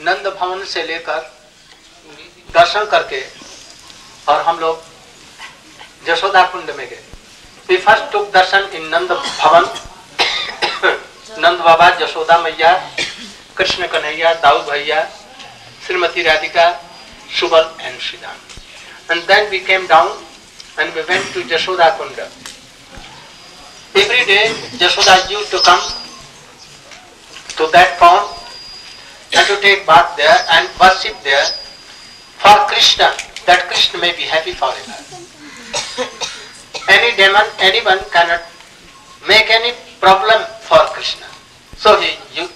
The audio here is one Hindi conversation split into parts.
नंद भवन से लेकर दर्शन करके और हम लोग जशोदा कुंड में गए। वी फ़र्स्ट टुक दर्शन इन नंद भवन नंद बाबा जशोदा मैया, Krishna Kanhaiya, Dau Bhaiya, Shrimati Radhika, Subal and Shridam. And then we came down and we went to Jashoda Kund. Every day Jashoda used to come to that pond and to take bath there and worship there for Krishna, that Krishna may be happy for forever. any demon, anyone cannot make any problem for Krishna. So he you,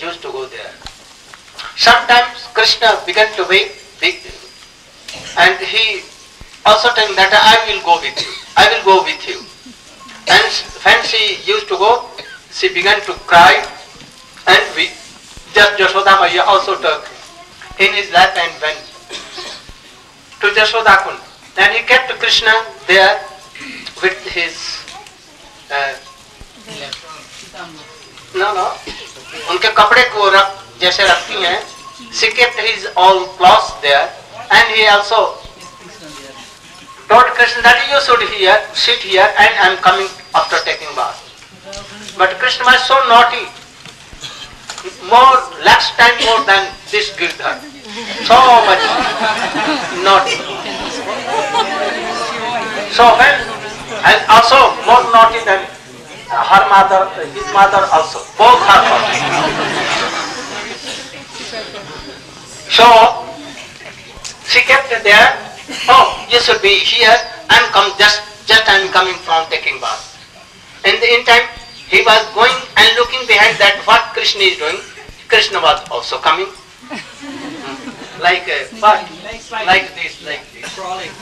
used to go there. Sometimes Krishna began to wake and he also telling that I will go with you, I will go with you. And when she used to go, she began to cry and we just Jashoda Maya also took in his lap and went to Jashoda Kund. And he kept Krishna there with his uh, no no उनके कपड़े को रख जैसे रखती हैं she kept his all clothes there and he also told Krishna that you should here sit here and I am coming after taking bath but Krishna was so naughty more less time more than this Girdhar so much naughty so when and also more naughty than her mother his mother also both her fathers. So she kept there. Oh, you should be here. I'm come just just I'm coming from taking bath. In the in time he was going and looking behind that what Krishna is doing. Krishna was also coming. Hmm. Like uh, what? Like this, like this. Crawling.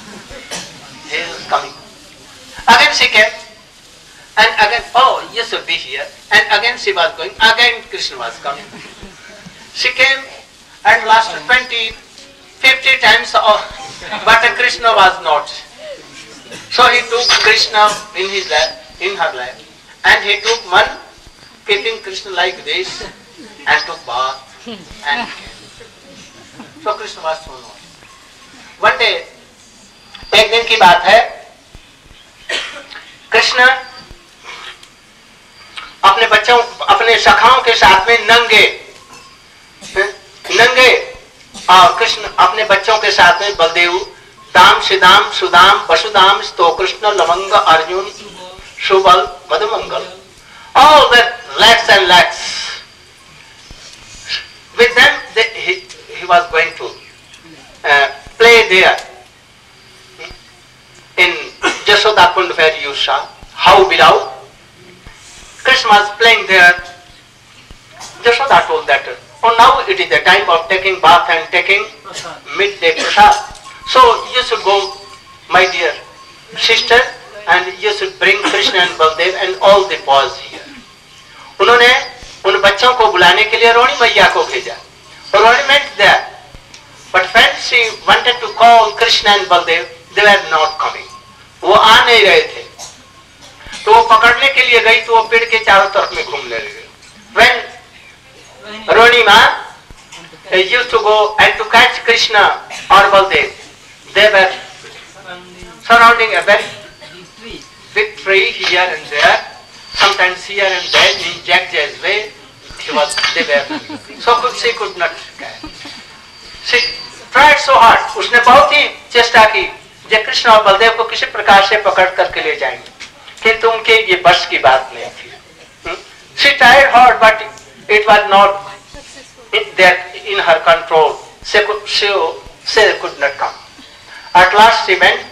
He is coming. Again she came. And again, oh, you should be here. And again she was going. Again Krishna was coming. She came at last 20, 50 times, oh, but Krishna was not. So he took Krishna in his lap, in her lap, and he took one, keeping Krishna like this, and took bath, and. So Krishna was so not. One day, एक दिन की बात है कृष्ण अपने बच्चों अपने सखाओं के साथ में नंगे नंगे और कृष्ण अपने बच्चों के साथ में बलदेव दाम सिदाम Sudam Vasudam Stoka Krishna Lavanga Arjun Shubal, Madhumangal, all that lakhs and lakhs. With them, they, he, he was going to uh, play there in Jasoda Kund where you saw how below. Krishna was playing there. Jasoda told that, oh now it is the time of taking bath and taking midday prasad. So you should go, my dear sister, and you should bring Krishna and Baldev and all the boys here उन्होंने उन बच्चों को बुलाने के लिए रोनी मैया को भेजा। और Rohini went there but friend she wanted to call Krishna and Baldev they are not coming वो आ नहीं रहे थे। तो वो पकड़ने के लिए गई तो वो पेड़ के चारों तरफ़ में घूमने लगे when Rohini Maa use to go and to catch Krishna और Baldev they surrounding tree here and there, sometimes here and there in Jack-Jay's way. He was, they were, so could, she could not catch. She tried so hard. उसने बहुत ही चेष्टा की जे कृष्ण और बलदेव को किसी प्रकार से पकड़ करके ले जाएँगे किंतु उनके ये बस की बात नहीं थी She tried hard, but it was not it, that in her control. She could, she, she could not come. At last she went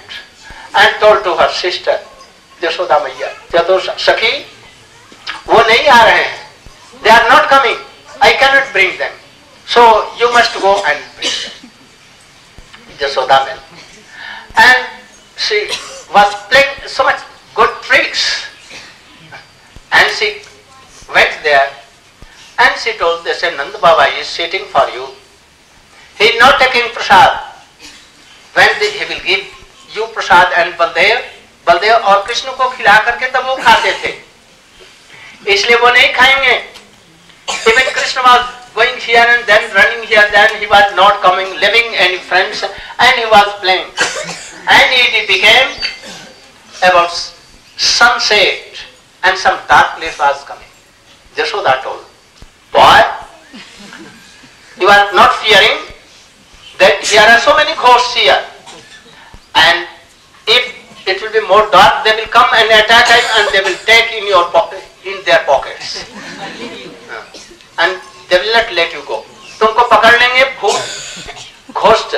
and Yashoda मैया या तो सखी, वो नहीं आ रहे हैं। They are not coming I can not bring them so you must go and bring Yashoda man and she was playing so much good tricks and she went there and she told they say Nanda Baba is sitting for you he not taking prasad when he give you prasad and Baldev Baldev और कृष्ण को खिला करके तब वो खाते थे। इसलिए वो नहीं खाएँगे। Even Krishna was going here and then running here then he was not coming leaving any friends and he was playing and he the became about sunset and some darkness was coming Jasoda told boy you are not fearing that here are so many ghost here and if it will be more dark, they will come and attack him, and they will take in your pocket, in their pockets. and they will not let you go. तुमको पकड़ लेंगे भूत घोस्ट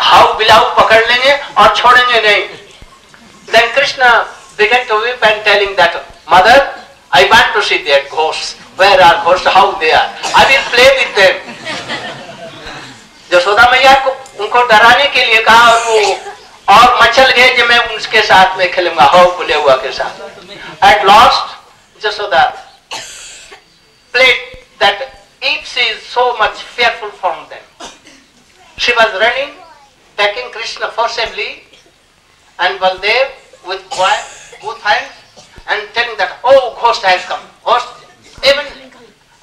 हाउ बिलाऊ पकड़ लेंगे और छोड़ेंगे नहीं Then Krishna began to weep and telling that, Mother, I want to see their ghosts. Where are ghosts? How they are? I will play with them. Yashoda मैया को उनको डराने के लिए कहा और वो और मचल गए कि मैं उसके साथ में खेलूंगा हो बुले हुआ के साथ at last Jasoda played that if she is so much fearful from them. She was running, taking Krishna forcibly, and Baldev with both hands and telling that, oh, ghost has come. Ghost, even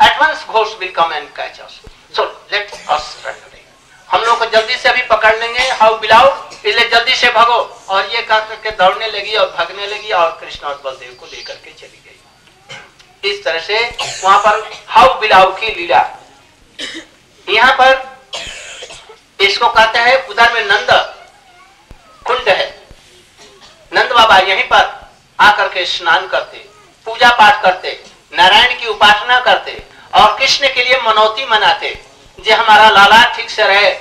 at once ghost will come and catch us. So let us run away. हम लोग को जल्दी से अभी पकड़ लेंगे। हाउ बिलाओ इसलिए जल्दी से भागो। और ये कर करके दौड़ने लगी और भागने लगी और कृष्ण और बलदेव को लेकर के चली गई। इस तरह से वहाँ पर हाउ बिलाव की लीला। यहाँ पर इसको कहते हैं, उधर में नंद कुंड है। नंद बाबा यहीं पर आकर के स्नान करते, पूजा पाठ करते, नारायण की उपासना करते और कृष्ण के लिए मनौती मनाते। जे हमारा लाला ठीक से रहे।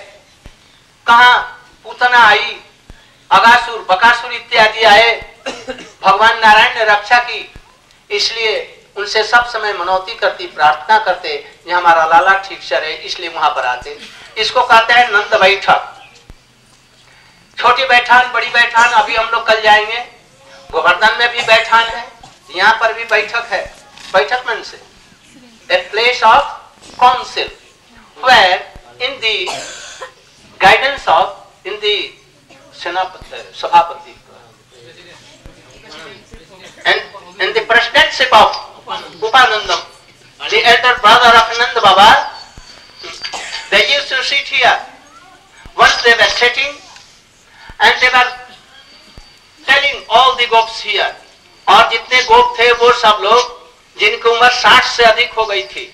कहा पूतना आई, अगासुर, बकासुर इत्यादि आए। भगवान नारायण ने रक्षा की। इसलिए उनसे सब समय मनौती करती, प्रार्थना करते, ये हमारा लाला ठीक से रहे, इसलिए वहाँ पर आते। इसको कहते हैं नंद बैठक छोटी बैठान, बड़ी बैठान, अभी हम लोग कल जाएँगे। गोवर्धन में भी बैठान है, यहाँ पर भी बैठक है। बैठक मन से। A place of council where in the guidance of in the senapati sabhapati and in the presidentship of Upanandam, the elder brother of Nanda Baba, they used to sit here. Once they were sitting and they were telling all the gopis here. और जितने गोप थे वो सब लोग जिनकी उम्र 60 से अधिक हो गई थी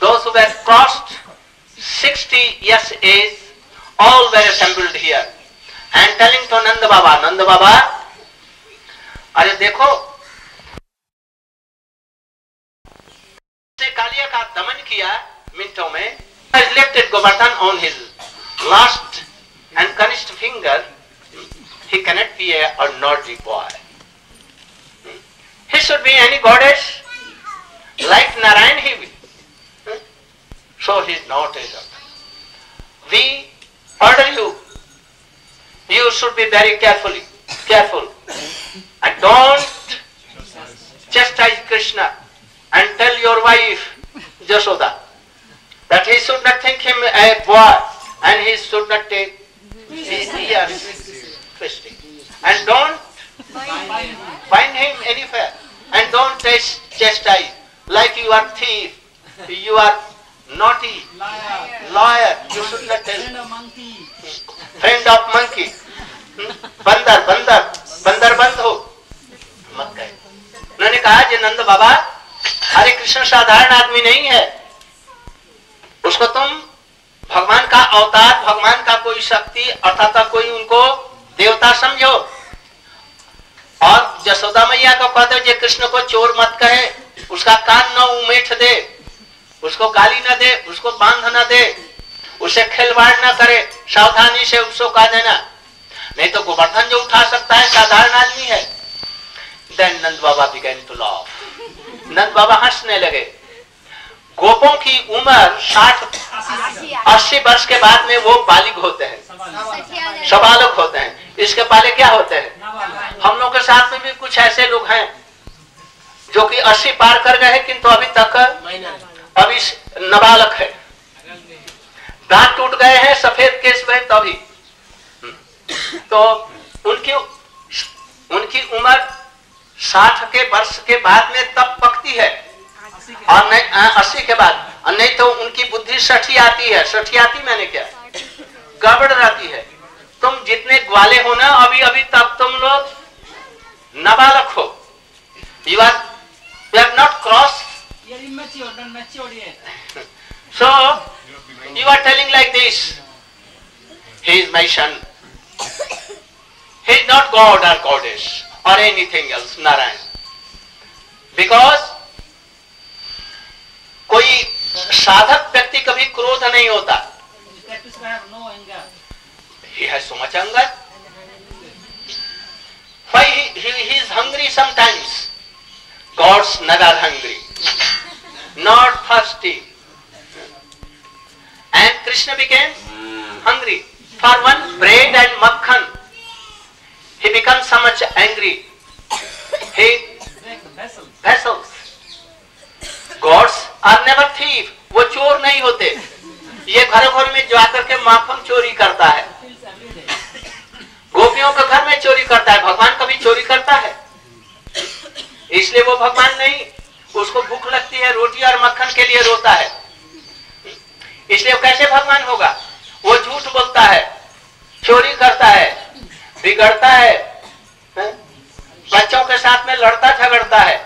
who were crossed 60 years age all were assembled here and telling to Nanda Baba Nanda Baba अरे देखो से कालिया का दमन किया मिनटों में has lifted Govardhan on his last and connected finger he cannot be a ordinary boy he should be any goddess like Narayan he so he is not a god we order you. You should be very carefully careful. And don't chastise Krishna and tell your wife Jashoda that he should not think him a boy and he should not take his ears. And don't find him anywhere. And don't chastise. Like you are thief, you are naughty, lawyer, you should not tell. Friend of monkey, hmm? बंदर बंदर बंदर बंद हो मत कहे। उन्होंने कहा जे नंद बाबा हरे कृष्ण साधारण आदमी नहीं है। उसको तुम भगवान का अवतार भगवान का कोई शक्ति अर्थात कोई उनको देवता समझो। और जसोदा मैया को कहते जे कृष्ण को चोर मत कहे। उसका कान न उमेठ दे। उसको गाली ना दे, उसको बाँध न दे, उसे खिलवाड़ न करे, सावधानी से उसको कह देना। नहीं तो गोवर्धन जो उठा सकता है, साधारण आदमी है। Then Nanda Baba began to love Nanda Baba हंसने लगे। गोपों की उम्र साठ, अस्सी वर्ष के बाद में वो बालिग होते हैं। सबालक होते हैं। इसके पहले क्या होते हैं? हम लोग के साथ में भी कुछ ऐसे लोग हैं, जो कि अस्सी पार कर गए किंतु अभी तक अभी नाबालक है। दांत टूट गए हैं, सफ़ेद केस में तभी। तो उनकी उनकी उम्र साठ के वर्ष के बाद में तब पकती है। और नहीं अस्सी के बाद। और नहीं तो उनकी बुद्धि सठी आती है। सठी आती मैंने क्या? गड़बड़ रहती है। तुम जितने ग्वाले हो ना अभी अभी तब तुम लोग नाबालक हो। You are you are not cross So, you are telling like this. He is my son. He is not God or goddess or anything else, Narayan. Because कोई साधक व्यक्ति कभी क्रोध नहीं होता he has so much anger why he, he, he is hungry sometimes gods not thirsty and krishna became hungry for one bread and makhan he becomes so much angry he vessels gods are never thief वो चोर नहीं होते ये घर घर में जाकर के माखन चोरी करता है. गोपियों के घर में चोरी करता है भगवान कभी चोरी करता है इसलिए वो भगवान नहीं उसको भूख लगती है, रोटी और मक्खन के लिए रोता है। इसलिए कैसे भगवान होगा? वो झूठ बोलता है, चोरी करता है, बिगड़ता है बच्चों के साथ में लड़ता झगड़ता है।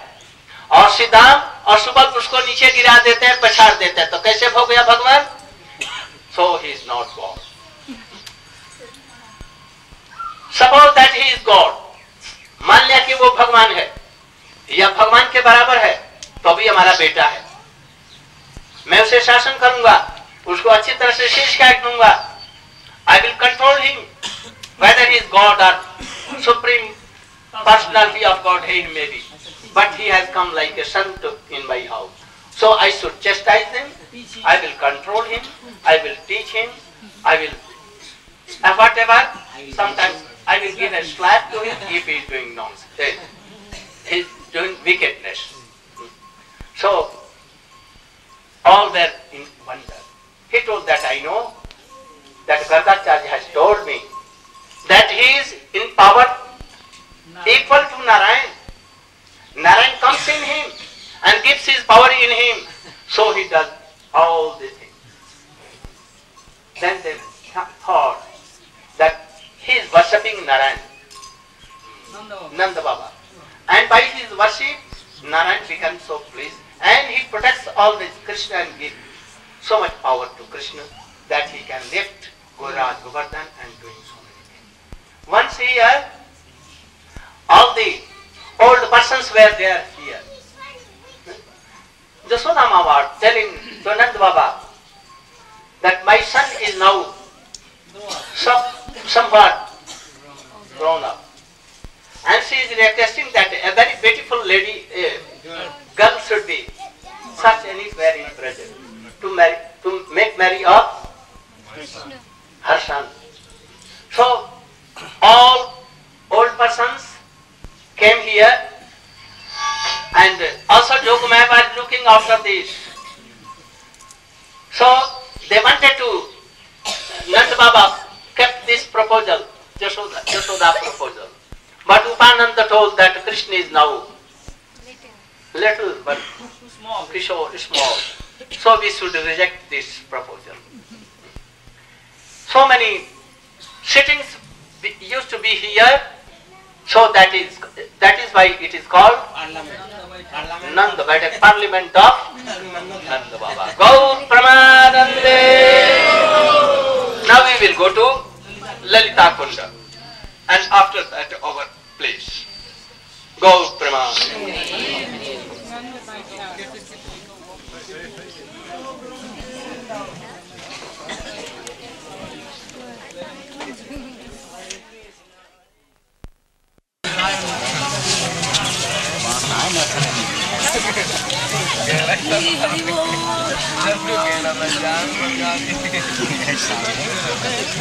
और सिद्धाम और सुबह उसको नीचे गिरा देते हैं, पछाड़ देते हैं। तो कैसे हो गया भगवान? So he is not god suppose that he is god मान लिया कि वो भगवान है। या भगवान के बराबर है। हमारा बेटा है। मैं उसे शासन करूँगा, उसको अच्छी तरह से शीर्ष कैट दूँगा। I will control him whether is god or supreme personality of godhead maybe but he has come like a sant in my house so I should chastise him I will control him I will teach him I will whatever sometimes I will give a slap to him is doing nonsense He's doing. So, all were in wonder. He told that I know that Gardacharya has told me that he is in power equal to Narayan. Narayan comes in him and gives his power in him. So he does all these things. Then they thought that he is worshipping Narayan. Nanda Baba. And by his worship, Narayan becomes so pleased. And he protects all this Krishna and gives so much power to Krishna that he can lift Gauraj Govardhan and doing so many things. Once here, all the old persons were there here. Jashoda Mama telling to Baba that my son is now some, somewhat grown up. And she is requesting that a very beautiful lady, uh, girl should be such anywhere in present to marry, to make marry of her son. So all old persons came here and also Jogumai was looking after this. So they wanted to, Nand Baba kept this proposal, Jashoda, Jashoda proposal. But Upananda told that Krishna is now little but small. Kishore is small. So we should reject this proposal. So many sittings used to be here, so that is that is why it is called Nanda, but a parliament of Nanda Baba. Now we will go to Lalita Kunda. And after that our place. Gaur Pramanande.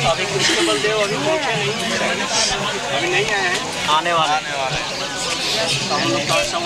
अभी कृष्ण बलदेव अभी पहुँचे नहीं अभी नहीं आए हैं आने वाले आने वाले हम लोग थोड़ा सा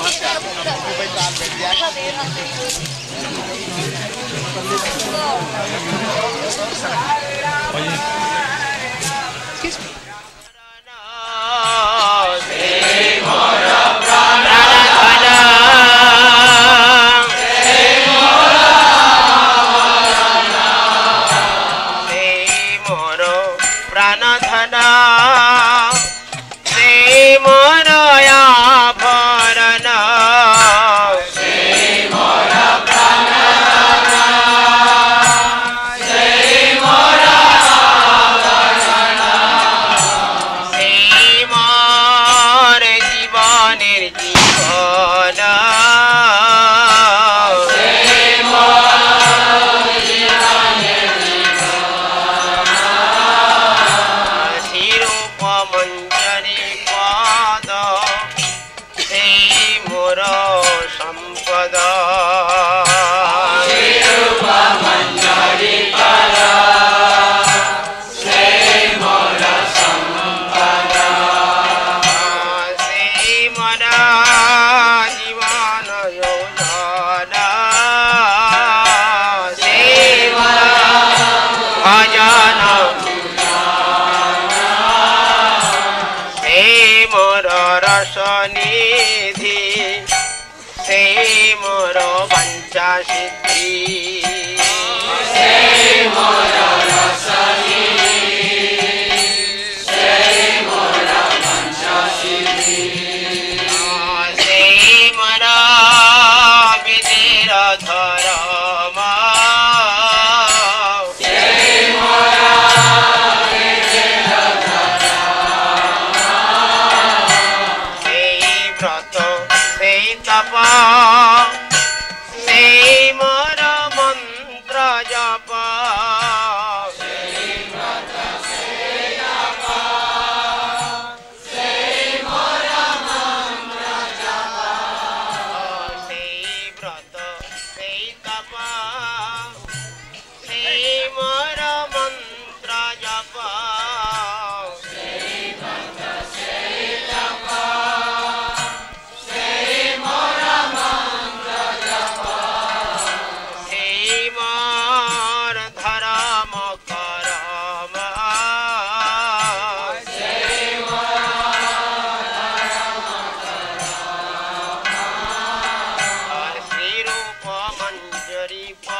everybody.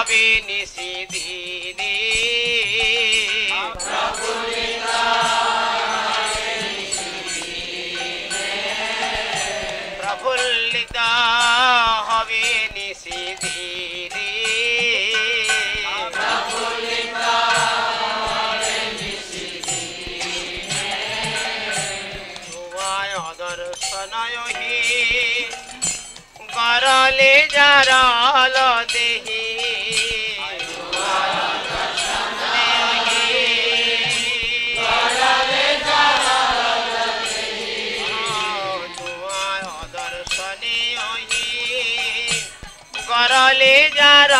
आवे निसी दीनी प्रभु प्रफुल्लिता हवे निसी दीनी দর্শনয় হি গরলে যারা দেহি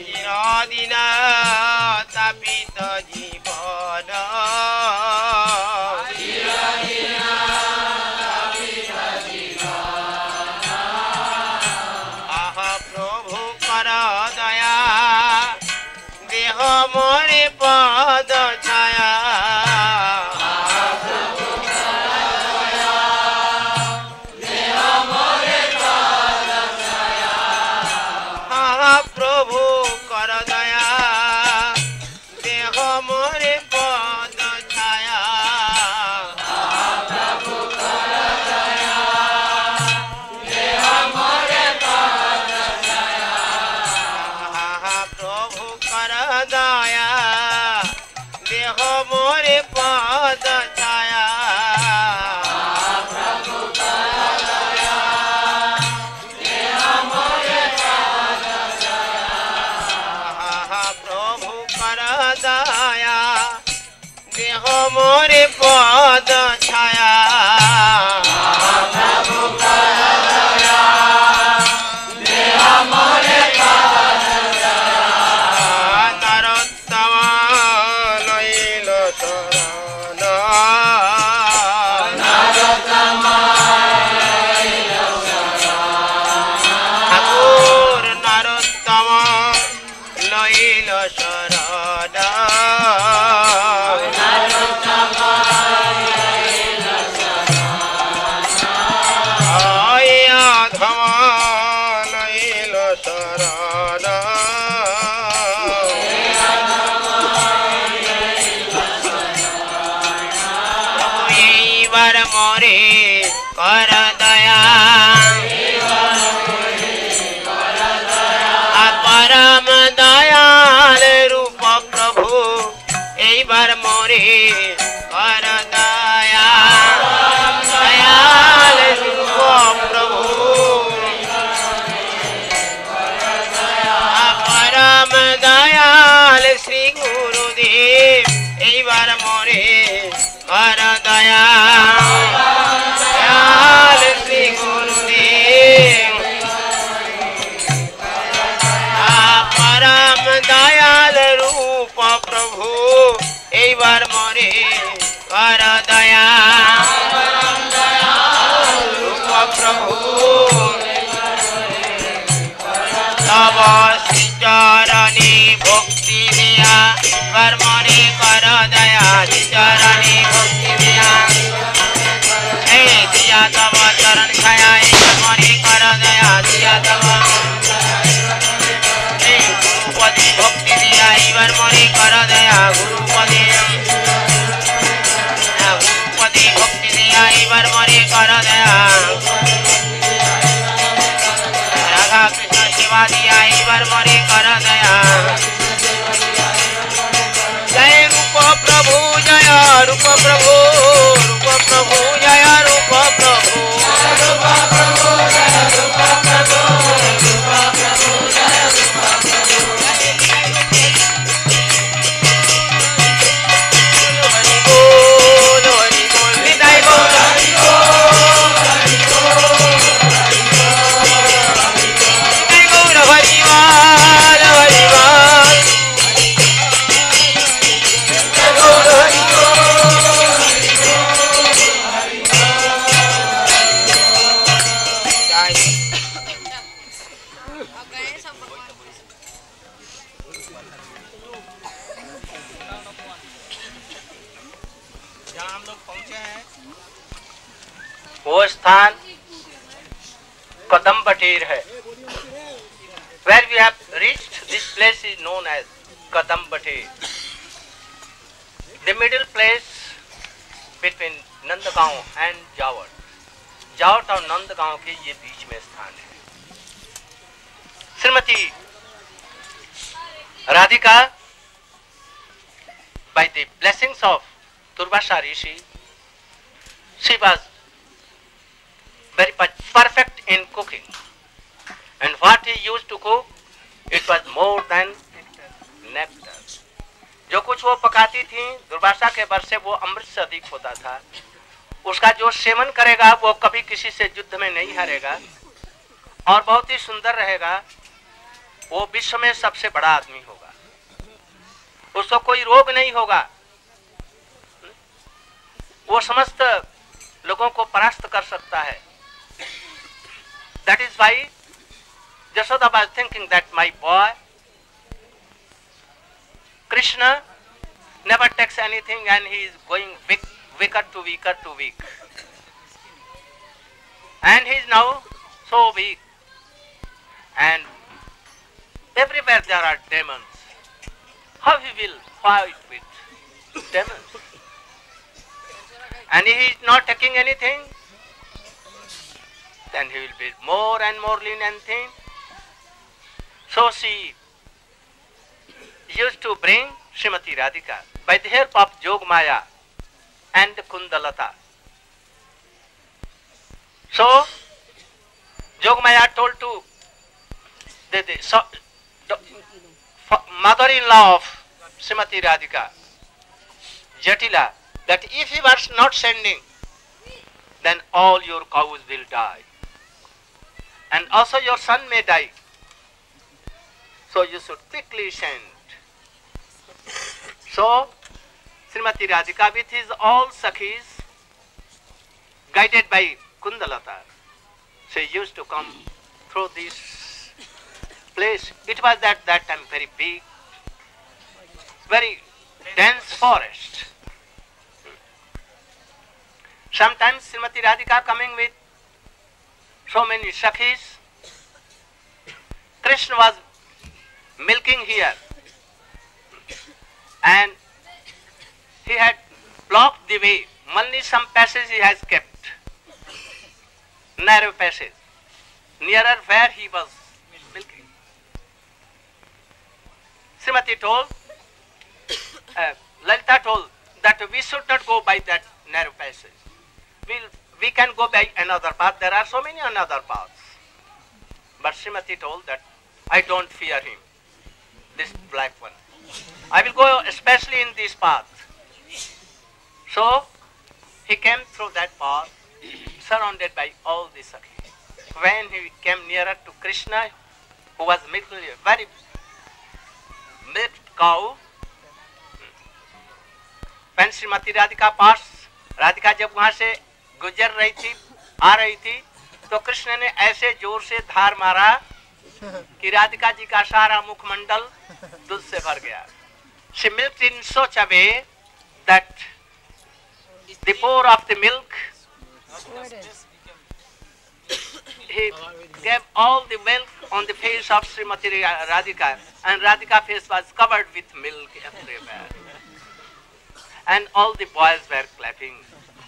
চিরদিন তাপিত জীবন আহ প্রভু কর দয়া দেহ মোরে পদ देह मोरे প্রভু এইবার মরে কর দয়া রূপ প্রভু তব শ্রীচরণে ভক্তি দিয়া কর্মণে কর দয়া শ্রীচরণে ভক্তি দিয়া হে দিয়া তব চরণ ছায়া এই কর্মণে কর দয়া দিয়া তব वरदया गुरुपदे। गुरुपदे भक्ति दियाई कर दया राधा कृष्ण शिवा दियाई वरमरे कर दया गाँव के ये बीच में स्थान है। Shrimati Radhika by the of Durvasa Rishi she was very perfect in cooking and what he use to cook it was more than nectar जो कुछ वो पकाती थी दुर्भाषा के वर्ष से वो अमृत से अधिक होता था। उसका जो सेवन करेगा वो कभी किसी से युद्ध में नहीं हारेगा। और बहुत ही सुंदर रहेगा। वो विश्व में सबसे बड़ा आदमी होगा। उसको कोई रोग नहीं होगा। वो समस्त लोगों को परास्त कर सकता है। That is why Jasoda was thinking that my boy Krishna never takes anything and he is going weak, weaker to weaker to weak. And he is now so weak. And everywhere there are demons. How he will fight with demons? And he is not taking anything, then he will be more and more lean and thin. So she used to bring Srimati Radhika by the help of Jogmaya and Kundalata. So, Jogmaya told to the, the, so, the mother-in-law of Srimati Radhika, Jatila, that if he was not sending, then all your cows will die. And also your son may die. So you should quickly send. So, Srimati Radhika with his all Sakhis, guided by Kundalata, she used to come through this place. It was at that time very big, very dense forest. Sometimes Srimati Radhika coming with so many Sakhis. Krishna was milking here and he had blocked the way. Only some passage he has kept. Narrow passage. Nearer where he was milking. Srimati told, uh, Lalita told that we should not go by that narrow passage. We'll, we can go by another path. There are so many another paths. But Srimati told that I don't fear him, this black one. I will go especially in this path. So he came through that path, surrounded by all the Sakhis. When he came nearer to Krishna, who was milking a very milked cow, when Shrimati Radhika पास राधिका जब वहाँ से गुजर रही थी आ रही थी तो कृष्ण ने ऐसे ज़ोर से धार मारा कि राधिका जी का सारा मुखमंडल दूध से भर गया She milked in such a way that the pour of the milk, he gave all the milk on the face of Srimati Radhika, and Radhika face was covered with milk everywhere. And all the boys were clapping.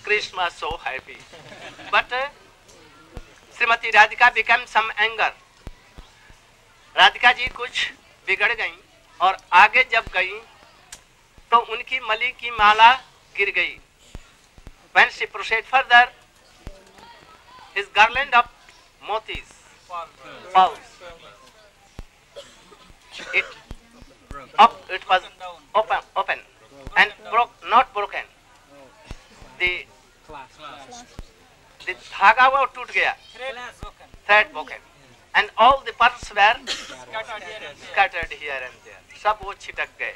Krishna was so happy. But uh, Srimati Radhika became some anger. Radhika ji कुछ बिगड़ गई और आगे जब गई तो उनकी मली की माला गिर गई when she proceeded further his garland of motis falls it up it was open open and broke not broken the the धागा वो टूट गया thread broken and all the pearls were scattered here and there सब वो छिटक गए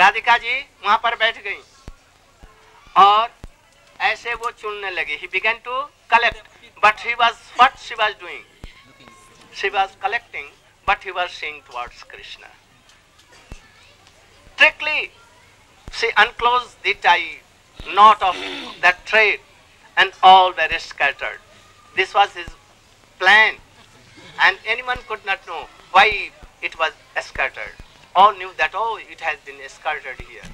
राधिका जी वहां पर बैठ गई और ऐसे वो चुनने लगी he began to collect but he was what she was doing she was collecting but he was seeing towards Krishna strictly she unclosed the tie knot of that thread and all were scattered this was his plan and anyone could not know why it was scattered all knew that oh it has been scattered here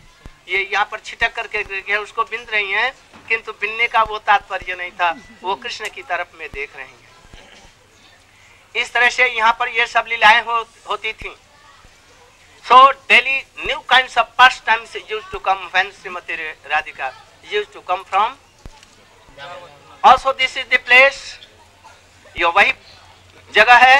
ये यहाँ पर छिटक करके गिर उसको बिंद रही हैं किंतु बिनने का वो तात्पर्य नहीं था। वो कृष्ण की तरफ़ में देख रही हैं। इस तरह से यहाँ पर ये सब लीलाएँ हो, होती थी। So daily new kinds of pastimes used to come when Srimati Radhika used to come from. Also this is the place, ये वही जगह है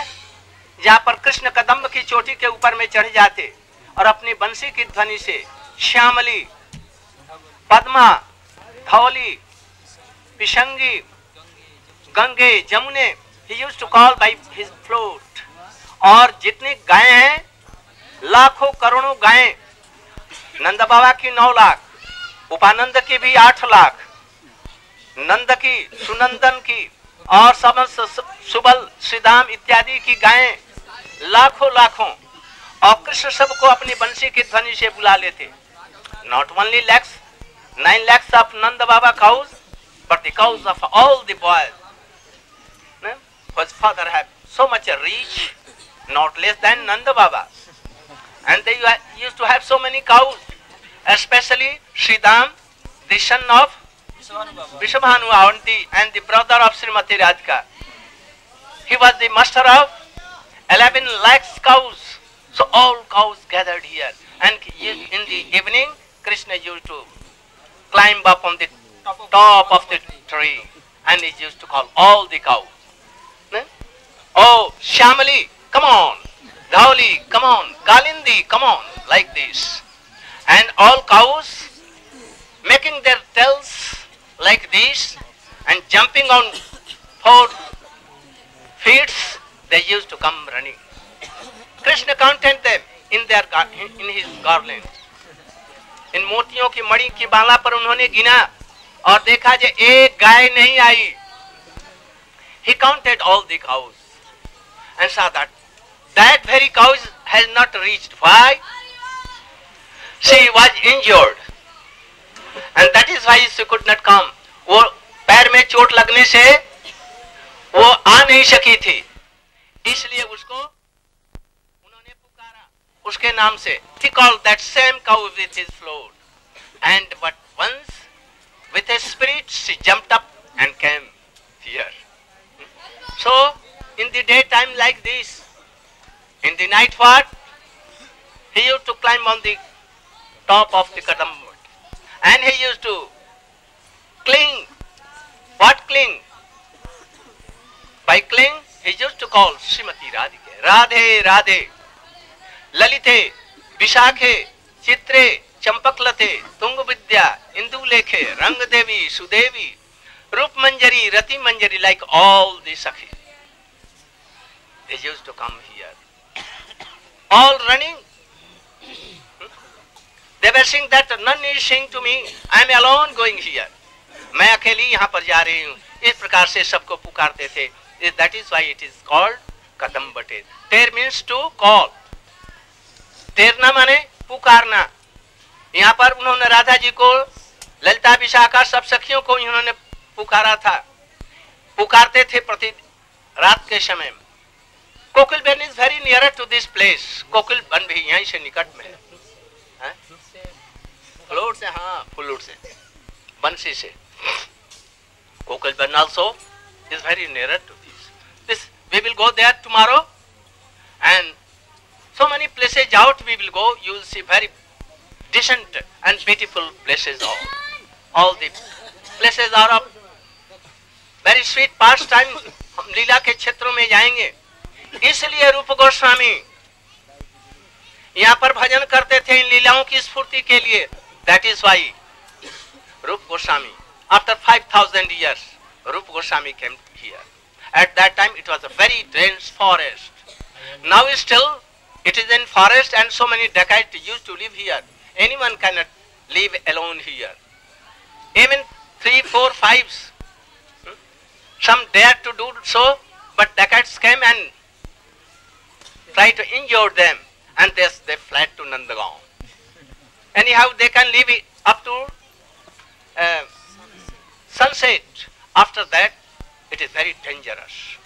जहाँ पर कृष्ण कदम्ब की चोटी के ऊपर में चढ़ जाते और अपनी बंसी की ध्वनि से श्यामली, पद्मा, धौली, पिशंगी, गंगे, जमुने, he used to call by his flute. और जितनी गायें हैं, लाखों करोड़ों गायें नंद बाबा की नौ लाख, उपानंद की भी आठ लाख नंद की सुनंदन की, और समस्त सुबल श्रीधाम इत्यादि की गायें, लाखों लाखों, और कृष्ण सबको अपनी बंसी की ध्वनि से बुला लेते। Not only lakhs, nine lakhs of Nanda Baba cows, but the cows of all the boys. No? Whose father had so much a reach, not less than Nanda Baba. And they used to have so many cows, especially Sridham, the son of Vishabhanu Avanti and the brother of Srimati Radhika. He was the master of 11 lakhs cows. So all cows gathered here. And in the evening, Krishna used to climb up on the top of the tree and he used to call all the cows. Oh, Shamali, come on. Dhauli, come on. Kalindi, come on. Like this. And all cows making their tails like this and jumping on four feet, they used to come running. Krishna counted them in their in his garland. इन मोतियों की मणि की बाला पर उन्होंने गिना और देखा जे एक गाय नहीं आई he counted all the cows and saw that that very cow has not reached why she was injured and that is why she could not come वो पैर में चोट लगने से वो आ नहीं सकी थी इसलिए उसको उसके नाम से he called that same cow with his float and but once with a spirit she jumped up and came here so in the daytime like this in the night what he used to climb on the top of the kadamba and he used to cling what cling by cling he used to call Srimati Radhike Radhe Radhe ललिते, विशाखे, चित्रे, चंपकलते तुंग विद्या इंदुलेखे रंग देवी सुदेवी रूप मंजरी रति मंजरी like all the sakhi. They use to come here all running they were sing that none is sing to me I am alone going here मैं अकेली यहाँ पर जा रही हूँ। इस प्रकार से सबको पुकारते थे। That is why it is called Kadam बटे देयर मींस टू कॉल तैरना माने, पुकारना। यहाँ पर उन्होंने राधा जी को ललिता विशाखा सब सखियों को इन्होंने पुकारा था। पुकारते थे प्रति रात के समय Kokil Ban is very near to this place. Kokil Ban भी यहीं से निकट में। है? हैं? फ्लोट से हाँ फ्लूट से। बंसी से। Kokil Ban also is very near to this this we will go there tomorrow and so many places out we will go you will see very decent and beautiful places all all the places are of very sweet pastime हम लीला के क्षेत्रों में जाएँगे इसलिए रूप गोस्वामी यहाँ पर भजन करते थे इन लीलाओं की स्फूर्ति के लिए that is why Rup Goswami after five thousand years Rup Goswami came here at that time it was a very dense forest Now still it is in forest and so many decades used to live here. Anyone cannot live alone here. Even three, four, fives. hmm, Some dare to do so, but decades came and tried to injure them and they, they fled to Nandagaon. Anyhow, they can live up to uh, sunset. After that, it is very dangerous.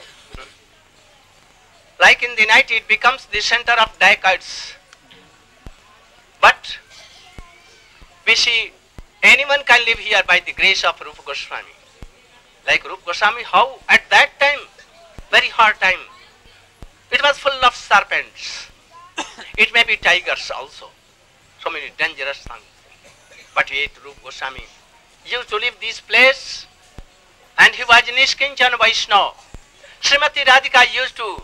Like in the night, it becomes the center of diehards. But we see anyone can live here by the grace of Rupa Goswami. Like Rupa Goswami, how at that time, very hard time, it was full of serpents. it may be tigers also. So many dangerous things. But yet Rupa Goswami used to leave this place and he was Nishkinchan Vaishnava. Srimati Radhika used to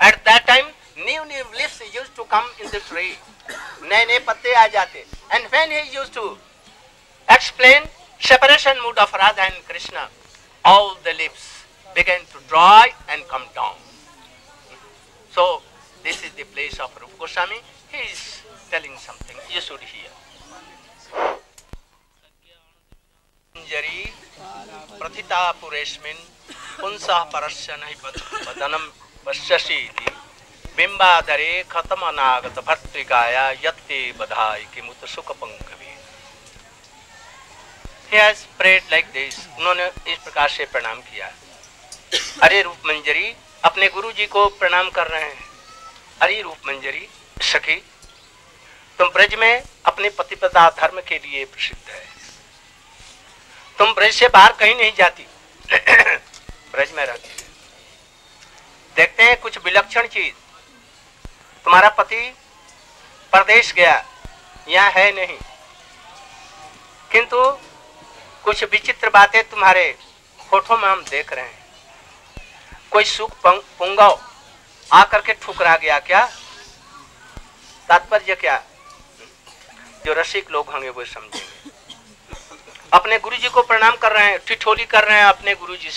At that time, new new leaves used to come in the tree. नए नए पत्ते आ जाते and when he used to explain separation mood of Radha and Krishna, all the lips began to dry and come down. So, this is the place of Rupa Goswami. He is telling something. You should hear. जरी प्रथिता पुरेस्मिन् पुंसः परस्य नहि वदनं पश्यसि इति बिम्बाधरे खतमनागत भर्तृकाया यत्ते बधाई किमुत सुख He has prayed like उन्होंने इस प्रकार से प्रणाम किया। अरे रूप मंजरी, अपने गुरु जी को प्रणाम कर रहे हैं। अरे रूप मंजरी, सखी, तुम ब्रज में अपने पतिपता धर्म के लिए प्रसिद्ध है। तुम ब्रज से बाहर कहीं नहीं जाती। ब्रज में रहती देखते हैं कुछ विलक्षण चीज़। तुम्हारा पति परदेश गया, यहाँ है नहीं। किंतु कुछ विचित्र बातें तुम्हारे फ़ोटो में हम देख रहे हैं। कोई सुख पुंगाव आकर के ठुकरा गया क्या? तात्पर्य क्या? जो रसिक लोग होंगे वो समझेंगे। अपने गुरु जी को प्रणाम कर रहे हैं, ठिठोली कर रहे हैं अपने गुरु जी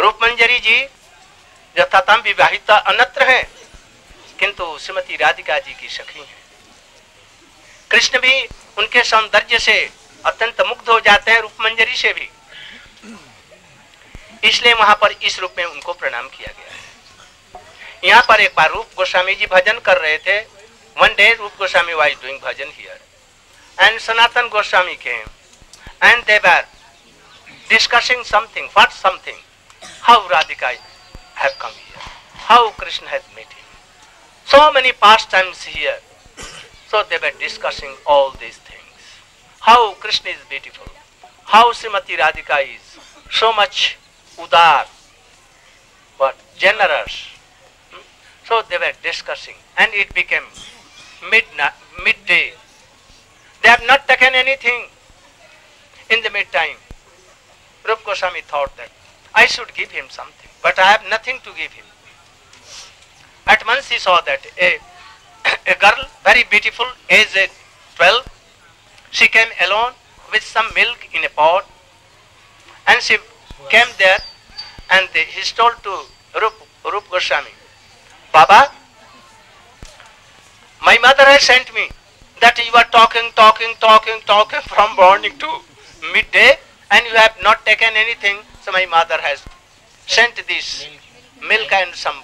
रूपमंजरी जी, यथातम विवाहिता अनत्र है, किंतु श्रीमती राधिका जी की सखी है। कृष्ण भी उनके सौंदर्य से अत्यंत मुग्ध हो जाते हैं रूपमंजरी से भी। इसलिए वहाँ पर इस रूप में उनको प्रणाम किया गया है। यहाँ पर एक बार रूप गोस्वामी जी भजन कर रहे थे। One day Rup Goswami was doing bhajan here and Sanatan Goswami came and they were discussing something, what something how radhika have come here. How krishna has met him. So many pastimes here. So they were discussing all these things. How krishna is beautiful. How srimati radhika is so much udar. But generous. Hmm? So they were discussing. And it became midnight midday. They have not taken anything. In the midtime Rup Goswami thought that I should give him something, but I have nothing to give him. At once he saw that a, a girl, very beautiful, aged 12, she came alone with some milk in a pot, and she came there, and they, he told to Rup, Rup Goswami, Baba, my mother has sent me that you are talking, talking, talking, talking from morning to midday and you have not taken anything, my mother has sent this milk and some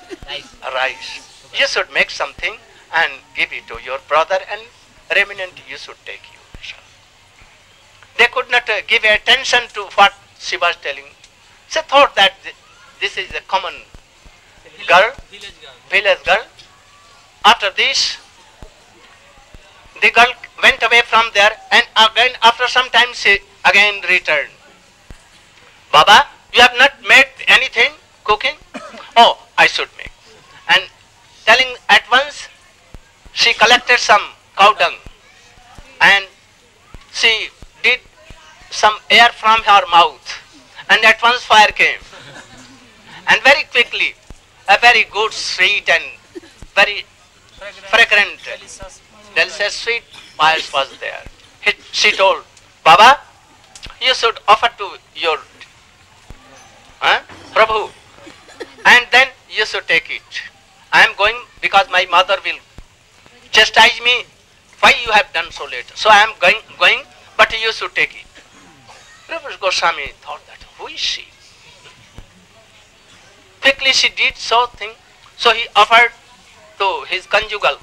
rice. You should make something and give it to your brother and remnant you should take you. They could not uh, give attention to what she was telling. She thought that this is a common girl, Village girl. village girl. After this, the girl went away from there and again after some time she again returned. Baba, you have not made anything cooking? Oh, I should make. And telling at once, she collected some cow dung and she did some air from her mouth and at once fire came. And very quickly, a very good, sweet and very fragrant, Delicious. sweet pies was there. He, she told, Baba, you should offer to your huh, Prabhu and then you should take it. I am going because my mother will chastise me why you have done so late. So I am going, going but you should take it. Prabhu Goswami thought that, who is she? Quickly she did so thing, so he offered to his conjugal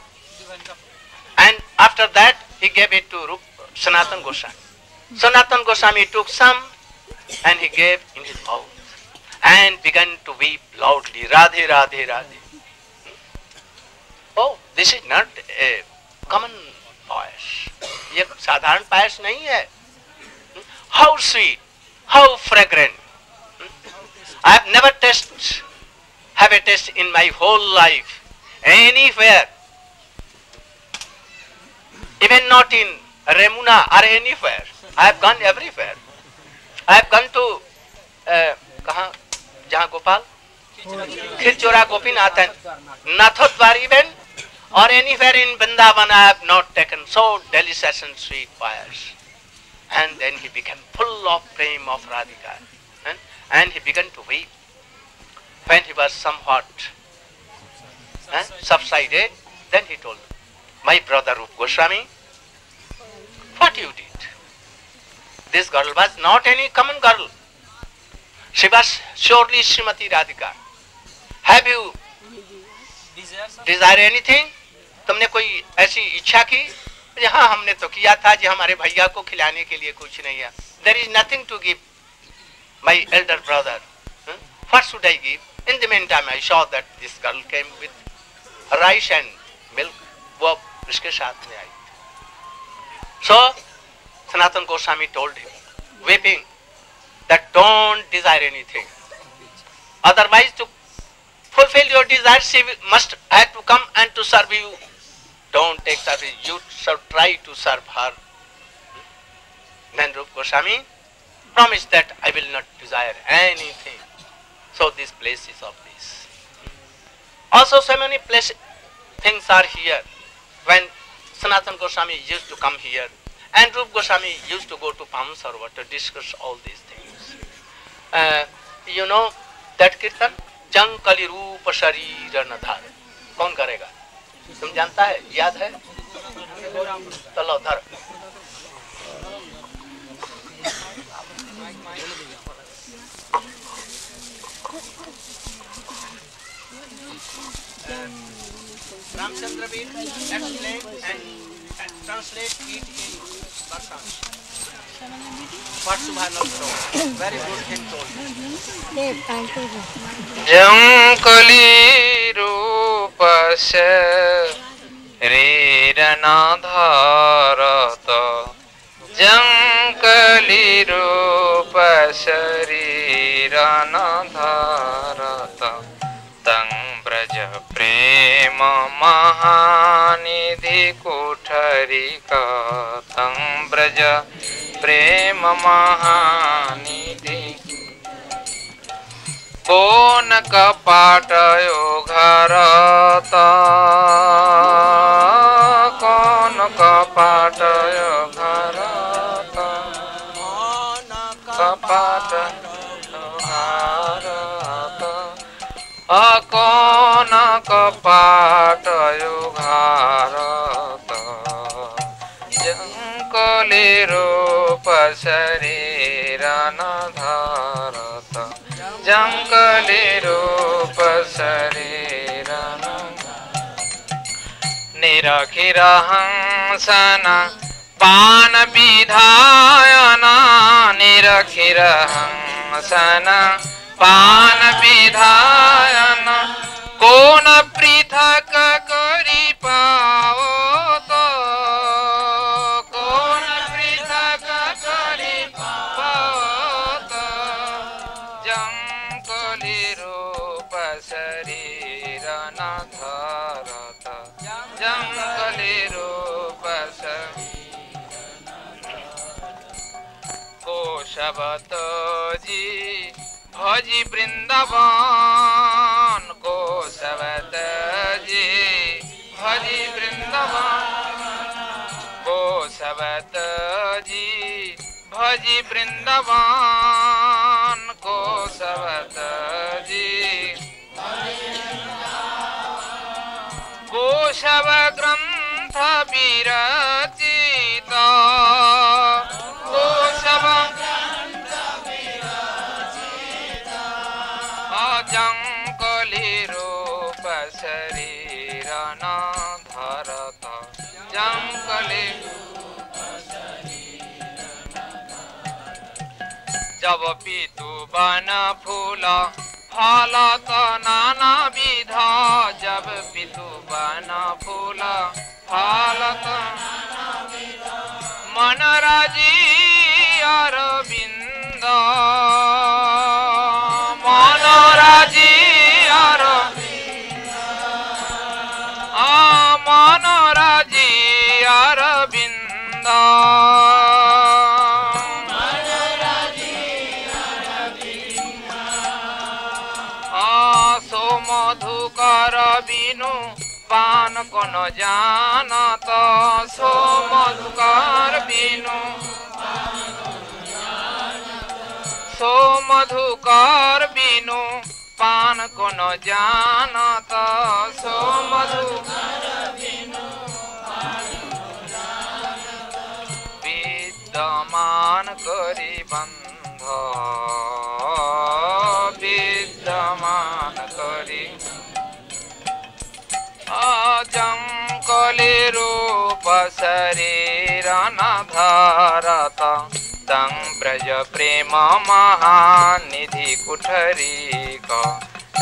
and after that he gave it to Rup, Sanatan Goswami. Sanatan Goswami took some and he gave in his mouth and began to weep loudly, Radhe, Radhe, Radhe. Oh, this is not a common पायस ये साधारण पायस नहीं है how sweet how fragrant I have never test have a taste in my whole life anywhere even not in Remuna or anywhere I have gone everywhere I have gone to uh, कहाँ जहाँ Gopal Khirchora Gopinath and Nathodwar even or anywhere in Vrindavan I have not taken so delicious and sweet fires. And then he became full of prema of Radhika. And, and he began to weep. When he was somewhat eh, subsided, then he told, My brother Rup Goswami, what you did? This girl was not any common girl. Shrivas surely Shrimati Radhika have you desire anything तुमने कोई ऐसी इच्छा की? हाँ हमने तो किया था जो, हमारे भैया को खिलाने के लिए कुछ नहीं है। There is nothing to give my elder brother first should I give in the time I saw that this girl came with rice and milk वो इसके साथ में आई। So Sanatan Goswami told weeping that don't desire anything. Otherwise, to fulfill your desire, she must have to come and to serve you. Don't take service. You should try to serve her. Hmm? Then Rup Goswami promised that I will not desire anything. So this place is of this. Also so many place, things are here. When Sanatan Goswami used to come here and Rup Goswami used to go to Palm Sarovar to discuss all these things. You know that kirtan जंग कली रूप शरीर न धार कौन करेगा? तुम जानता है? याद है? तो धर Ramchandra been explain and translate it in बरसात What Subhanahu told. Very good thing told. जङ्कलीरूपस्य रीरनाधारत जङ्कलीरूपशरीरनाधारत तं व्रज प्रेम महानिधि कोठरी का तं व्रज प्रेम महानिधि कोन कपाटयो घरत? कोन कपाटयो घरत? कपाट घरत? अकोन कपाटयो शरीर न धारत रूप शरीर निरखिर हंसन पान विधायन निरखिर हंसन पान विधायन कोन पृथक करी पाओ जङ्कली रूप शरीर न धरत जङ्कली रूप कोशवत जी भजी वृन्दावन कोशवत जी गोशव ग्रन्थ विरति जब पितु बन फूल फल त नाना विध जब पितु बन फूल फल त मन राज़ी अरविन्द मन राज़ी अरविन्द मन राज़ी अरविन्द पान कोन जानत सो मधुकर बिनु। सो मधुकर बिनु पान कोन जानत सो मधु विद्यमान करी बन्ध अजङ्कले रूप शरीर न धारत तं ब्रज प्रेम महानिधि कुठरी क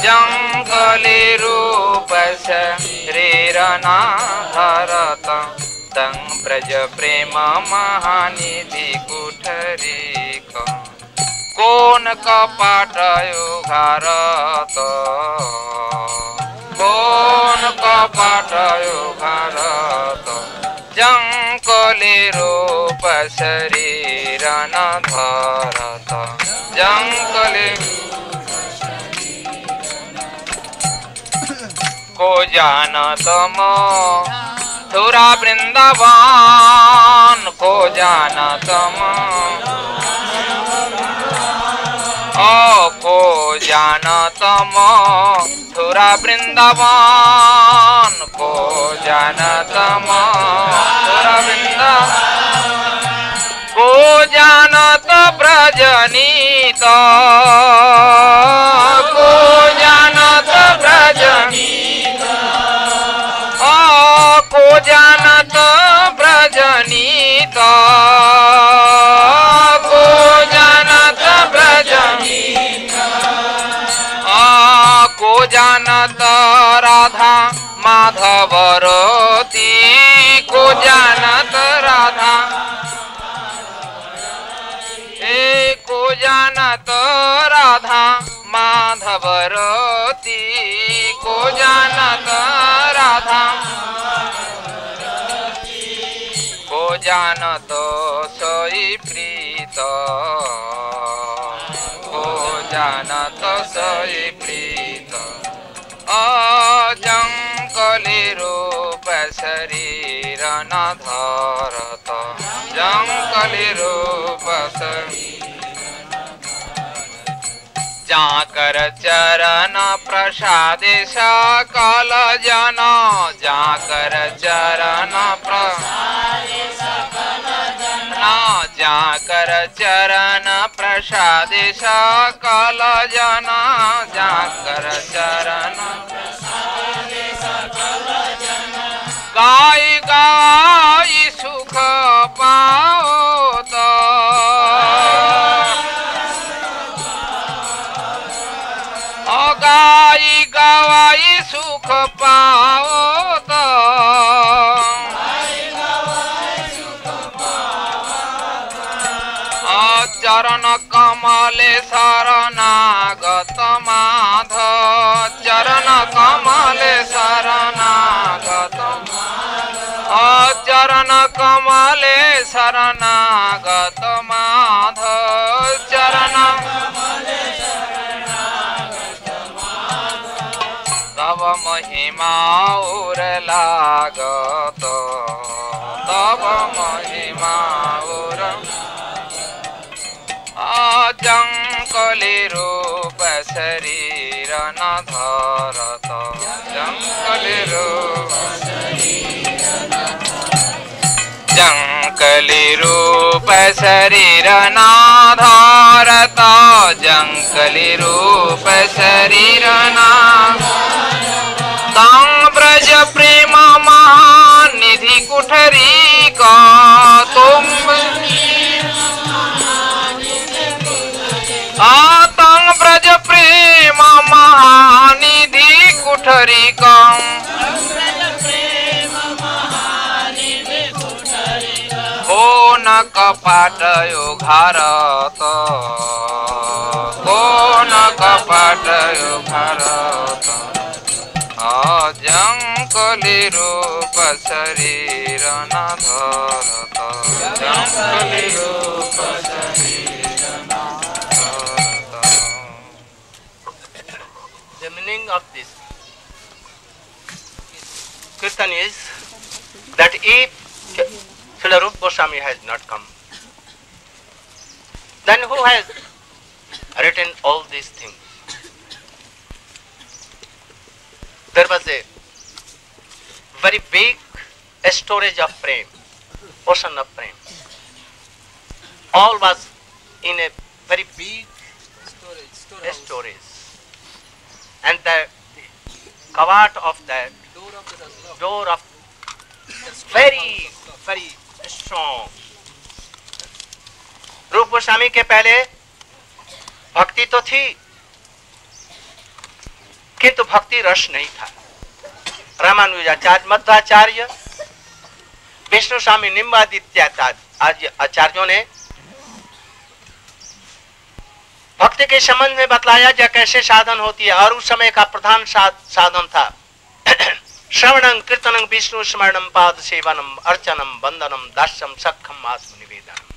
जङ्गले रूप शरीर न धारत तं ब्रज प्रेम महानिधि कुठरी क कोन कपाटयो घारत कोन कपाटयो घारत जङ्कले रूप शरीर न धरत जङ्कले को जानत म थोरा वृन्दावन को जानत म को जानत म थोरा वृन्दावन को जानत म थोरा वृन्दावन को जानत ब्रजनीत को जानत ब्रजनीत ओ को जानत ब्रजनीत जानत राधा माधव रोती, को जानत राधा। ए, को जानत राधा माधव रोती, को जानत राधा। को जानत सोई प्रीत, को जानत सोई प्रीत। रूप शरीर न धरत। जङ्कले रूप जाकर चरण प्रसाद सकल जन। जाकर चरण प्र न जाकर चरण प्रसाद सकल जन, जाकर चरण गाय गाय सुख पाओ तो गाय गवाई सुख पाओ चरण कमले शरणागत माध चरण कमले शरणागत चरण कमले शरणागत माध जङ्कले रूप शरीर न धरत जङ्कले रूप जङ्कले रूप शरीर न धरत जङ्कले रूप शरीर न ब्रज प्रेम महानिधि कुठरी का प्रेम महानिधि कुठरी का? हो न कपाटयो भारत। हो न कपाटयो भारत। अजङ्कले रूप शरीर न धरत। जङ्कले रूप शरीर of this question is that if Srila Rupa Goswami has not come, then who has written all these things? There was a very big storage of prem, ocean of prem. All was in a very big Storage, storage. and the cavat of the door of very very strong. रूप गोस्वामी के पहले भक्ति तो थी, किंतु भक्ति रस नहीं था। रामानुजाचार्य मध्वाचार्य, विष्णु स्वामी निम्बादित्य आचार्यों ने भक्ति के संबंध में बतलाया जा कैसे साधन होती है और उस समय का प्रधान साधन था। श्रवण, कीर्तनं, विष्णु स्मरणं, पाद सेवनं, अर्चनं, वंदनं, दास्यं सखं आत्मनिवेदनं।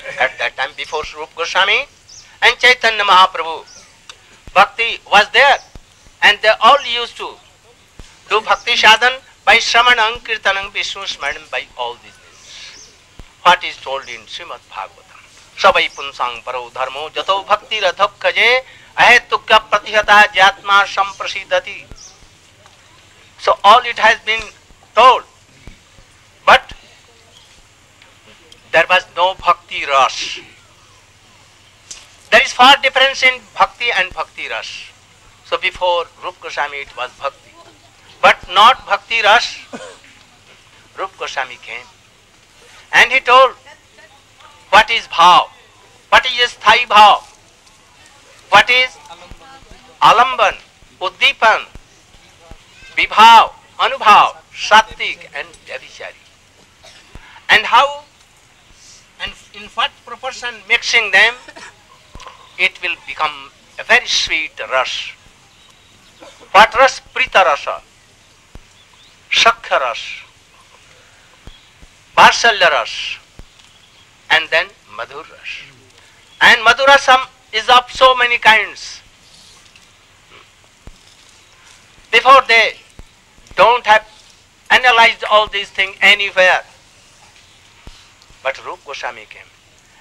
At that time before Rup Goswami and Chaitanya Mahaprabhu bhakti was there and they all used to do bhakti sadhan by shravanam kirtanam Vishnu smaranam by all this what is told in Shrimad Bhagavat Savai punsang paro dharmo jato bhakti radhok kaje ahetukya pratihata jatma samprasidati. So all it has been told. But there was no bhakti ras. There is far difference in bhakti and bhakti ras. So before Rup Goswami it was bhakti. But not bhakti ras. Rup Goswami came. And he told what is bhav, what is sthai bhav, what is alamban, uddipan, vibhav, anubhav, sattik and vyabhichari. And how and in what proportion mixing them, it will become a very sweet ras. What ras? Prita rasa, Shakha ras, Varsalya ras, and then Madhur ras. And Madhurasam is of so many kinds. Before they don't have analyzed all these things anywhere. But Rup Goswami came.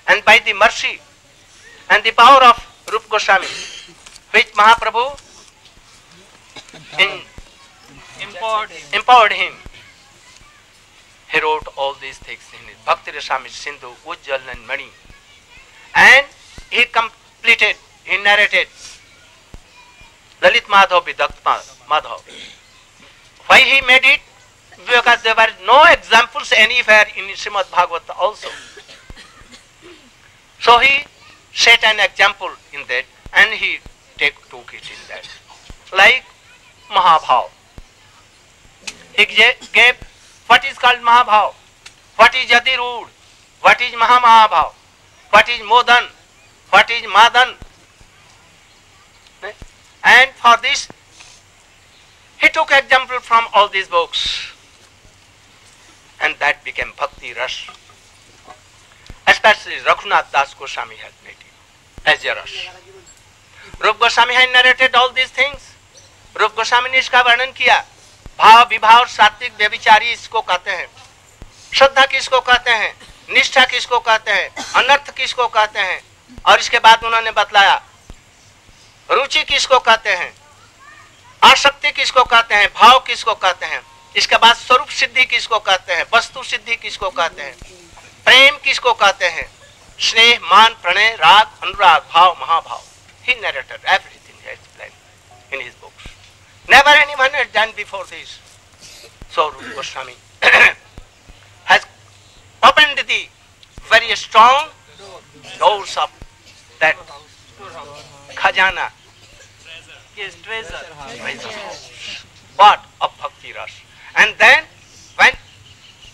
And by the mercy and the power of Rup Goswami, which Mahaprabhu in, Empowered him. empowered him, he wrote all these things in his Bhakti Rasami Sindhu, Ujjal and Mani. And he completed, he narrated Lalit Madhav Vidakt Madhav. Why he made it? Because there were no examples anywhere in Srimad Bhagavata also. So he set an example in that and he take, took it in that. Like Mahabhav. He ga- gave what is called Mahabhav, what is Yadirud, what is Mahamahabhav, what is Modan, what is Madan. And for this, he took example from all these books. And that became Bhakti Ras. Especially Raghunath Das Goswami has made it as a Ras. Rup Goswami had narrated all these things. रूप गोस्वामी ने इसका वर्णन किया भाव विभाव सात्विक व्यभिचारी इसको कहते हैं। श्रद्धा किसको कहते हैं? निष्ठा किसको कहते हैं? अनर्थ किसको कहते हैं? और इसके बाद उन्होंने बतलाया, रुचि किसको कहते हैं? आसक्ति किसको कहते हैं? भाव किसको कहते हैं? इसके बाद स्वरूप सिद्धि किसको कहते हैं? वस्तु सिद्धि किसको कहते हैं? प्रेम किसको कहते हैं? स्नेह, मान, प्रणय, राग, अनुराग, भाव, महाभाव। ही he explained in his books. Never anyone had done before this so Rupa Goswami has opened the very strong doors of that khajana Yes, treasure. treasure. What? Of Bhakti Ras. And then when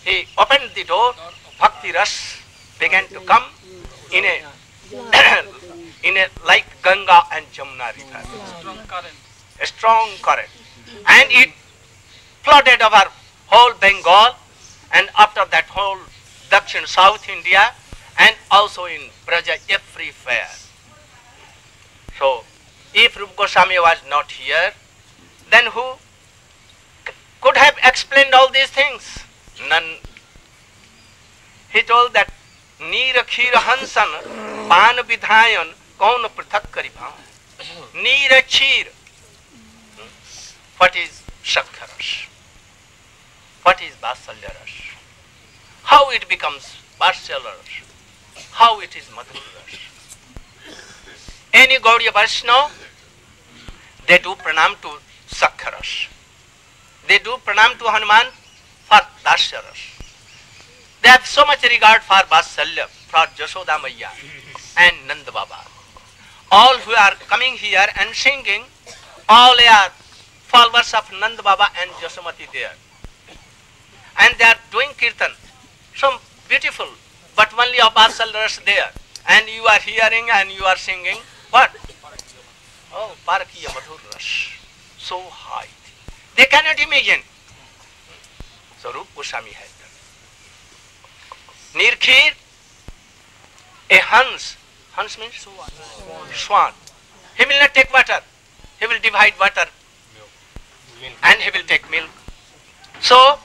he opened the door, Bhakti Ras began to come in a in a like Ganga and Jamuna river Strong current. A strong current. And it flooded over whole Bengal and after that whole Dakshin South India and also in Braja everywhere. So if Rupa Goswami was not here, then who could have explained all these things. None. He told that नीर क्षीर हंसन पान विधायन कौन पृथक करी भाव नीर क्षीर what is Shakta Rash? What is Vasalya Rash? How it becomes Vasalya Rash? How it is Madhur Rash? Any Gaudiya Vaishnava, they do pranam to Sakha Rash. They do pranam to Hanuman for Dasya Rash. They have so much regard for Vasalya, for Jashoda Maya and Nanda Baba. All who are coming here and singing, all are followers of Nanda Baba and Jashamati there. And they are doing kirtan. So beautiful, but only of Vasalya Rash there. And you are hearing and you are singing. What? Oh, Parakiya Madhur Rash. So high. They cannot imagine. So Rup Goswami has done. Nirkhir, a Hans. Hans means swan. He will not take water. He will divide water and he will take milk. So,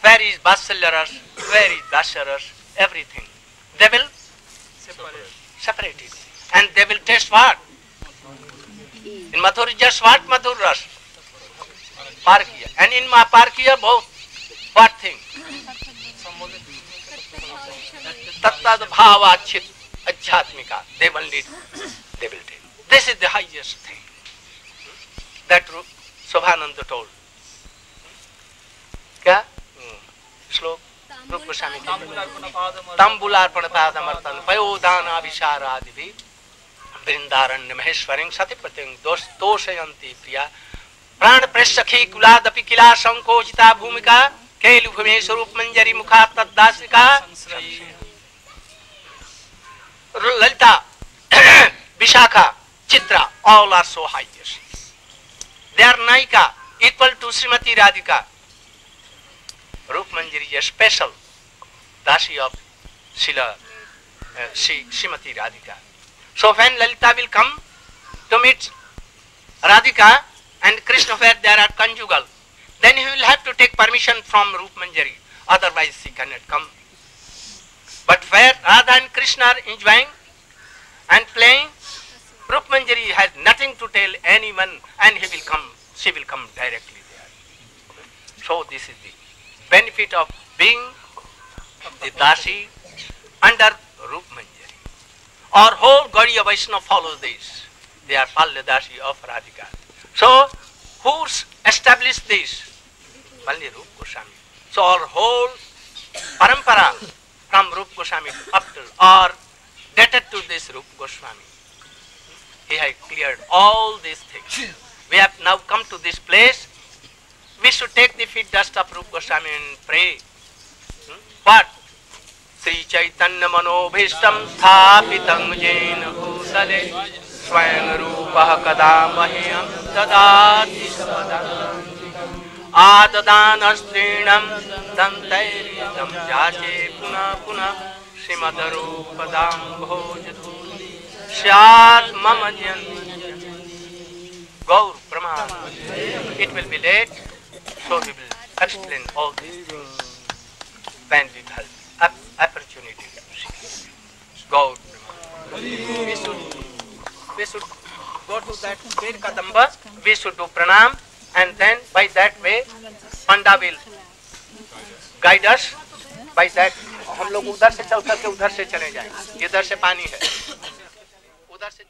where is Ras? Where is Ras? Everything. They will separate separate it. And they will taste what? In Madhur is just what Madhur Ras? Parkiya. And in Ma Parkiya both. What thing? Tattad bhavachit adhyatmika. They will lead. They will take. This is the highest thing. That Ru- Shobhananda told. क्या? श्लोक? रूप गोस्वामी तंबुलार्पण पादमर्तन पयोदानाभिषारादि भी वृंदारण्य महेश्वरी सती प्रतिंग दोष तोषयंती प्रिया। प्राण प्रसखी कुलादपि किला संकोचिता भूमिका। केलु भूमि स्वरूप मंजरी मुखा तद्दासिका Lalita Vishakha Chitra all are so highest there nayika equal to Shrimati Radhika Rupmanjari special dasi of Shrila Shrimati Radhika so when Lalita will come to meet Radhika and Krishna where there are conjugal then he will have to take permission from Rup Manjari otherwise she can not come but where Radha and Krishna are enjoying and playing Rup Manjari has nothing to tell anyone and he will come, she will come directly there. So this is the benefit of being the Dashi under Rup Manjari. Our whole Gaudiya Vaishnava follows this. They are Palya Dashi of Radhika. So, who established this? Only Rup Goswami. So our whole parampara from Rup Goswami up to are dated to this Rup Goswami. He has cleared all these things. We have now come to this place. We should take the feet dust of Rup Goswami and pray. Hmm? What? Shri Chaitanya मनोभीष्टम स्थापितं येन भूतले स्वयं रूपः कदा मह्यं ददाति सपदम् आददानस्त्रीणं दन्तैरितं याचे पुनः पुनः श्रीमदरूपदां भोजतु स्यात् मम गौर प्रमाण It will be late, so we will explain all these things when we have op- opportunity to see. Gaur Brahman. We should, we should go to that Bir Kadamba, we should do pranam, and then by that way, Panda will guide us. By that, हम लोग उधर से चल करके उधर से चले जाए इधर से पानी है उधर से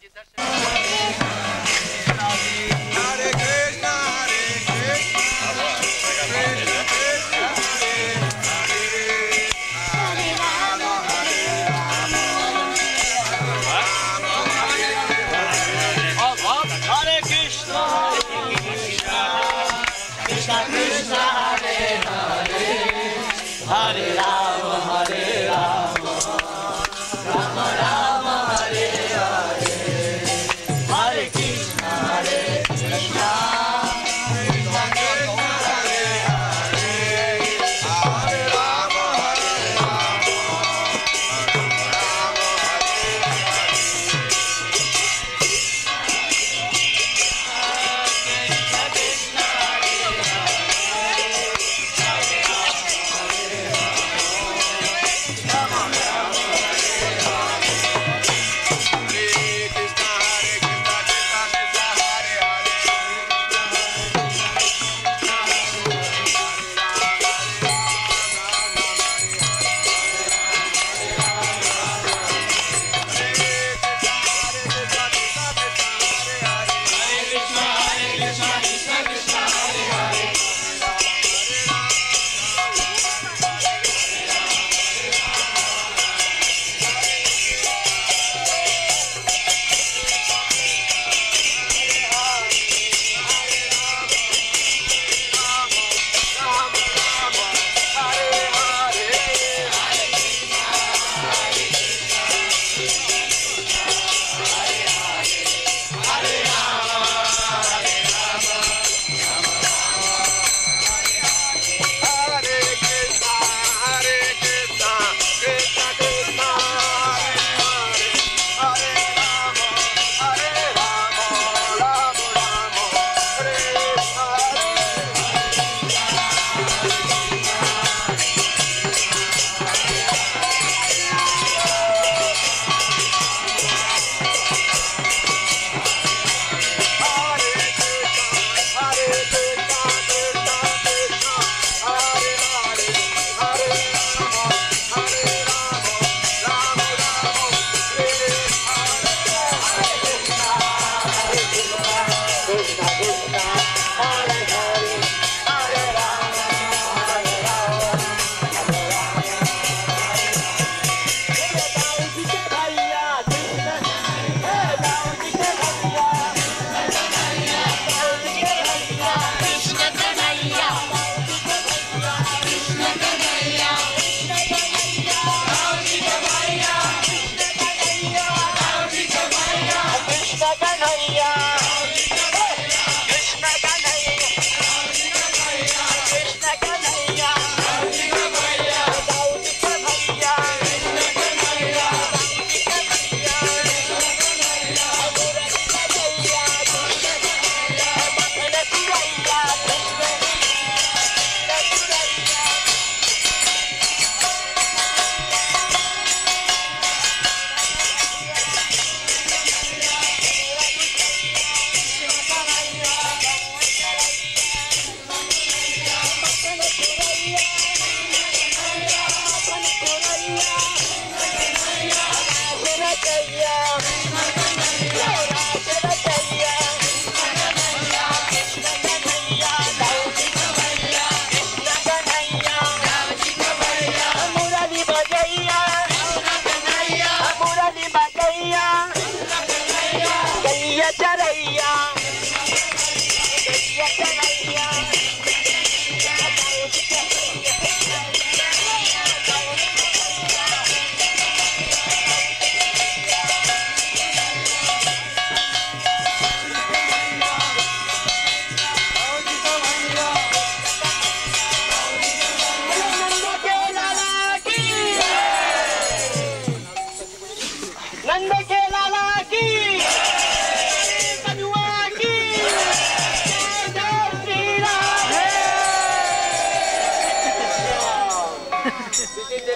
On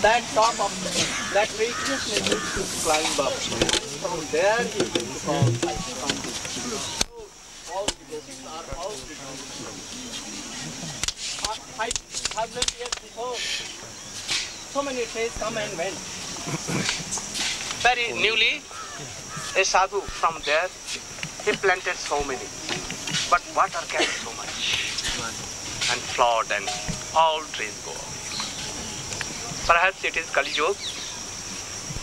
that top of that tree, Krishna used to climb up. From there, he used to all the devotees are all the Five thousand years before, so many trees come and went. Very newly, a sadhu from there, he planted so many. But water carried so much. And flood and all trees go. Perhaps it is Kali.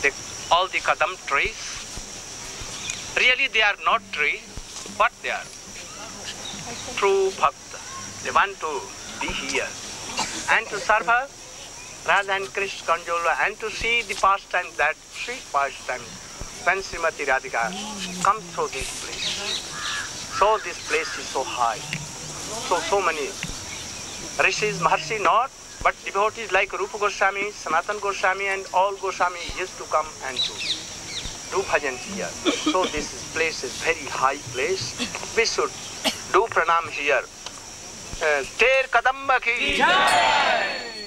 The, all the Kadam trees, really they are not trees, but they are? True Bhakta. They want to be here and to serve her rather than Krishna and to see the pastime, that sweet pastime when Srimati Radhika comes through this place. So this place is so high. So, so many rishis, Maharshi not, but devotees like Rupa Goswami, Sanatan Goswami and all Goswami used to come and to do bhajan here. So this place is very high place. We should do pranam here. Uh, Ter Kadamba ki Radhe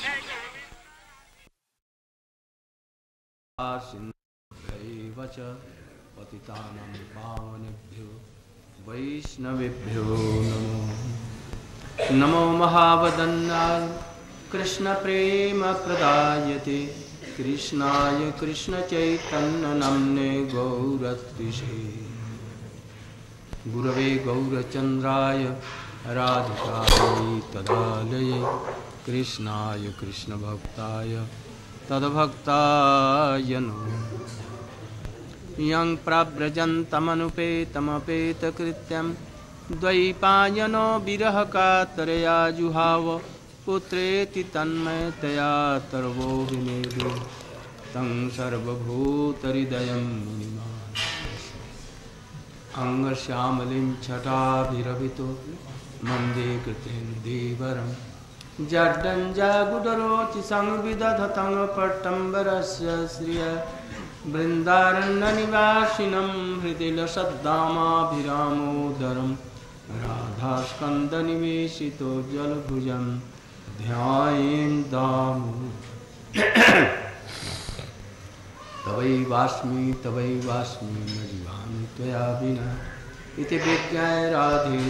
सिन्धुभ्यैव च पतितानां पावनेभ्यो वैष्णवेभ्यो नमो। नमो महावदन्नाय, कृष्णप्रेमप्रदायते। कृष्णाय कृष्णचैतन्यनाम्ने गौरत्रिषे। गुरवे गौरचन्द्राय राधिकायै तदालये। कृष्णाय कृष्णभक्ताय तद्भक्ताय नमः यं प्रव्रजन्तमनुपेतमपेतकृत्यं द्वैपायनो विरहकातरया जुहाव पुत्रेति तन्मयतया तर्वो विनेदु। तं सर्वभूतहृदयं मुनिमान् अङ्गश्यामलिं छटाभिरभितो मन्दे कृतेन्दीवरम् जड्डञ्जागुडरोचि संविदधतं पट्टम्बरस्य श्रिय बृन्दारण्यनिवासिनं हृदि लसद्दामाभिरामोदरं राधास्कन्दनिवेशितो जलभुजं ध्यायेन् दामु। तवैवास्मि तवैवास्मि न जीवामि त्वया विना। इति विज्ञाय राधे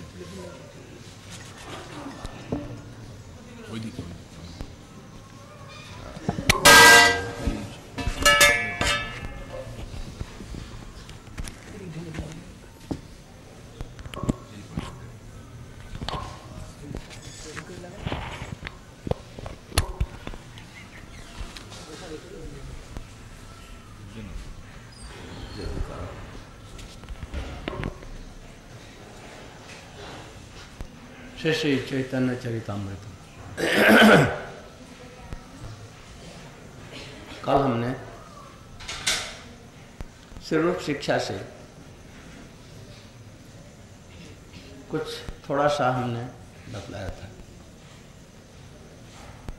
श्री श्री चैतन्य चरितमृत कल हमने स्वरूप शिक्षा से कुछ थोड़ा सा हमने बतलाया था।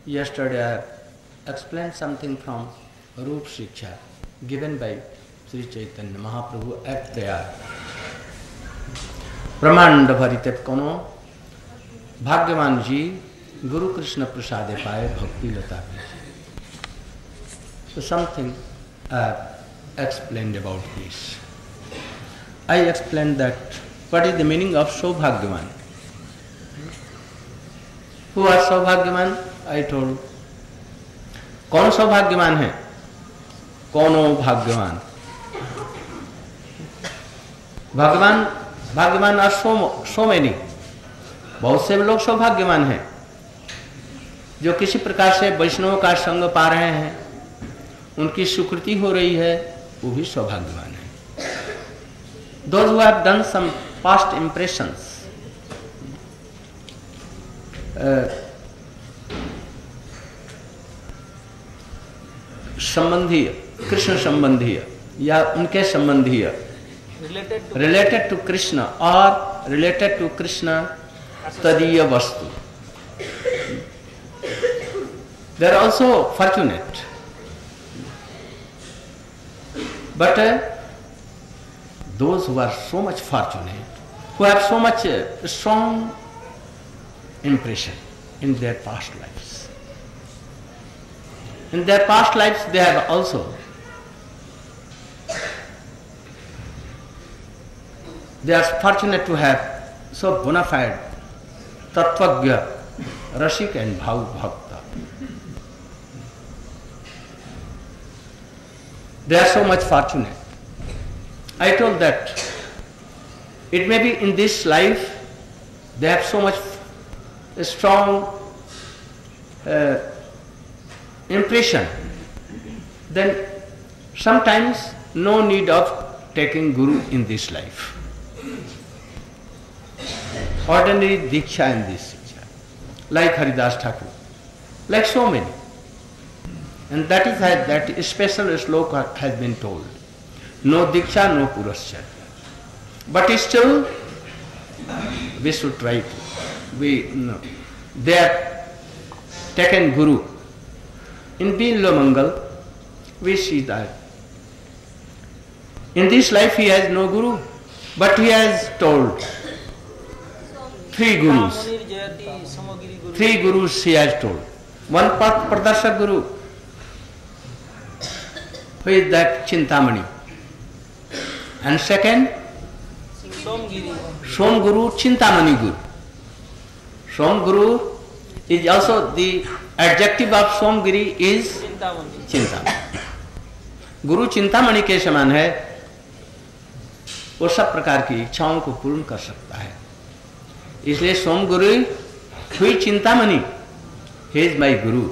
I explained something from रूप शिक्षा given by Shri Chaitanya Mahaprabhu their ब्रह्मांड भरित कोनो भाग्यवान जी, गुरु कृष्ण प्रसाद पाए भक्ति लता so something explain about this I explain that what is the meaning of saubhagyavan? Who saubhagyavan? I told कौन सौभाग्यवान है? कौन ओ भाग्यवान? भगवान, भाग्यवान आर सो सो मैनी बहुत से लोग सौभाग्यवान हैं जो किसी प्रकार से वैष्णव का संग पा रहे हैं उनकी स्वीकृति हो रही है वो भी सौभाग्यवान है। Those who have done some past impressions संबंधीय Krishna संबंधीय या उनके संबंधीय रिलेटेड टू कृष्ण और related to related tadiya vastu. They are also fortunate. But uh, those who are so much fortunate, who have so much uh, strong impression in their past lives, in their past lives they have also they are fortunate to have so bona fide tatvagya, rashik and bhav bhakta. They are so much fortunate. I told that it may be in this life they have so much strong uh, impression, then sometimes no need of taking guru in this life ordinary diksha in this Shiksha, like Haridas Thakur, like so many. And that is how that special sloka has been told. No diksha, no purascha. But still, we should try to. We, no. They have taken guru. In Mangal, we see that. In this life he has no guru, but he has told three gurus. Three gurus he has told. One path Pradarshak Guru. Who is that Chintamani? And second, Somgiri. Som Guru, Chintamani Guru. Som Guru is also the adjective of Som Giri is Chintamani. गुरु चिंतामणि के समान है वो सब प्रकार की इच्छाओं को पूर्ण कर सकता है इसलिए सोम गुरु हुई चिंता money is my Guru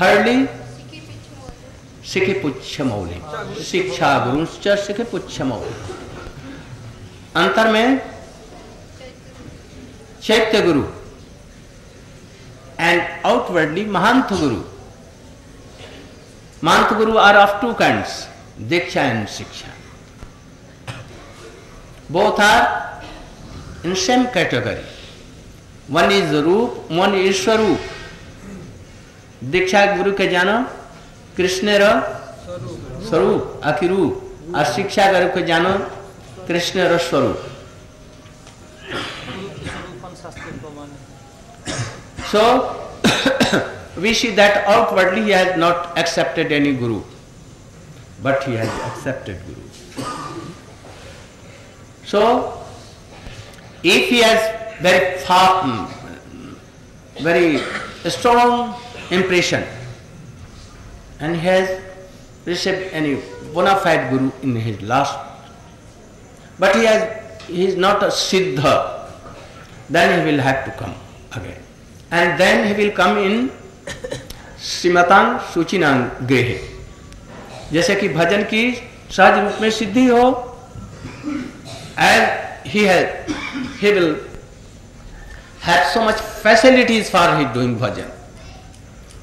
thirdly सिखे पुच्छ मौली शिक्षा गुरु सिखे पुच्छ मौली अंतर में चैत्य गुरु and outwardly mahant guru mahant guru are of two kind diksha and shiksha both are in same category. One is Roop, one is Swaroop. दीक्षा गुरु के जानो कृष्ण र स्वरूप आखि रूप और शिक्षा गुरु के जानो कृष्ण र स्वरूप. So, we see that outwardly he has not accepted any guru, but he has accepted guru. So, if he has very far, mm, very strong impression, and he has received any bona fide guru in his last, but he has he is not a siddha, then he will have to come again. And then he will come in श्रीमतांग सूचिनांग गृह जैसे कि भजन की सहज रूप में सिद्धि हो and he he will have so much facilities for his doing bhajan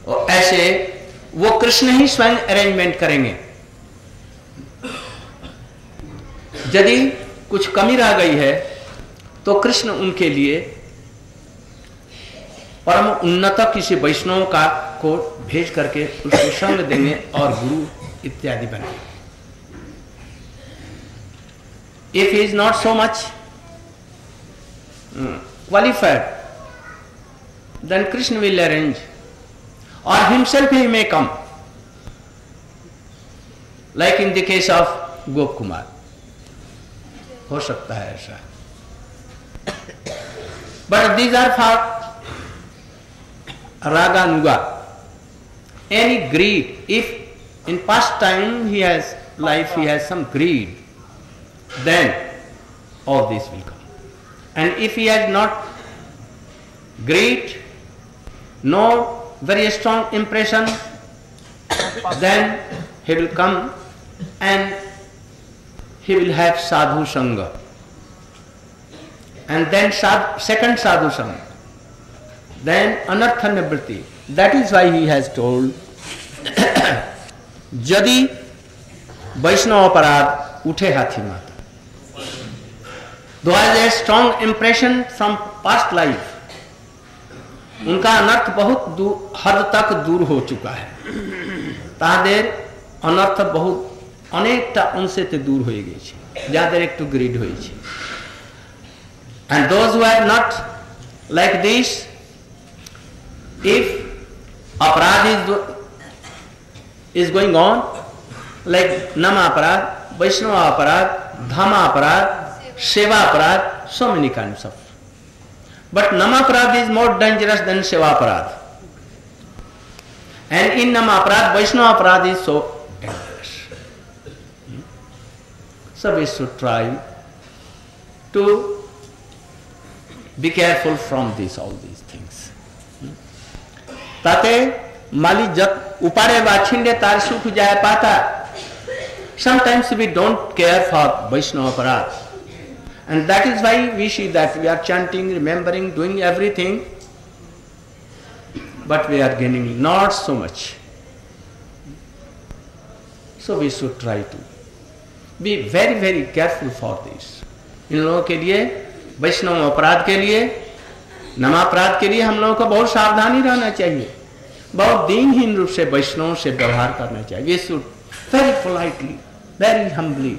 और ऐसे वो कृष्ण ही स्वयं अरेंजमेंट करेंगे। यदि कुछ कमी रह गई है तो कृष्ण उनके लिए परम उन्नत किसी वैष्णव का को भेज करके उसको संग देंगे और गुरु इत्यादि बनेंगे If is not so much qualified then Krishna will arrange और himself he may come like in the case of गोप कुमार हो सकता है ऐसा But these are for raga nuga. Any greed, if in past time he has life, he has some greed, Then all this will come. And if he has not greed, no very strong impression, then he will come and he will have sadhu sangha. And then sad, second sadhu sangha. Then anartha nivriti. That is why he has told यदि वैष्णव अपराध उठे माता दो has a strong impression from past life उनका अनर्थ बहुत हद तक दूर हो चुका है। तादेर, अनर्थ बहुत अनेकटा उनसे ते दूर हो गई ज़्यादा एक टू ग्रीड हो and those who are not like this if aparadh is is going on like nama aparadh, Vaishnav aparadh dhama aparadh seva aparadh so many kind of but nam aparadh is more dangerous than सेवा अपराध। And in nam aparadh, Vaishnav aparadh is so dangerous so we should try to be careful from this all these things ताते माली जब उपारे वाछिंडे तार सुख जाए पाता। Sometimes we don't care for Vaishnav aparadh. And that is why we see that we are chanting remembering doing everything but we are gaining not so much so we should try to be very very careful for this इन लोगों के लिए वैष्णव अपराध के लिए नमापराध के लिए हम लोगों को बहुत सावधानी रहना चाहिए बहुत दीनहीन रूप से वैष्णव से व्यवहार करना चाहिए we should very politely very humbly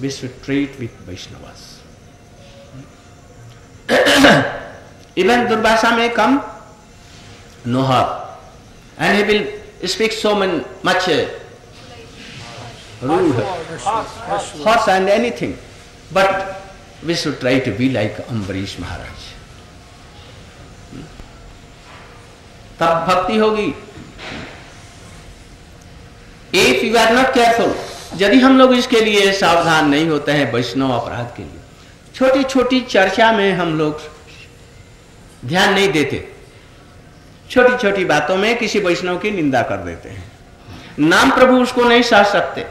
we should treat with Vaishnavas even Durvasa में कम Nohar and he will speak so much rude, harsh and anything. But we should try to be like Ambarish Maharaj. तब भक्ति होगी if you are not careful यदि हम लोग इसके लिए सावधान नहीं होते हैं वैष्णव अपराध के लिए छोटी छोटी चर्चा में हम लोग ध्यान नहीं देते। छोटी छोटी बातों में किसी वैष्णव की निंदा कर देते हैं। नाम प्रभु उसको नहीं सह सकते।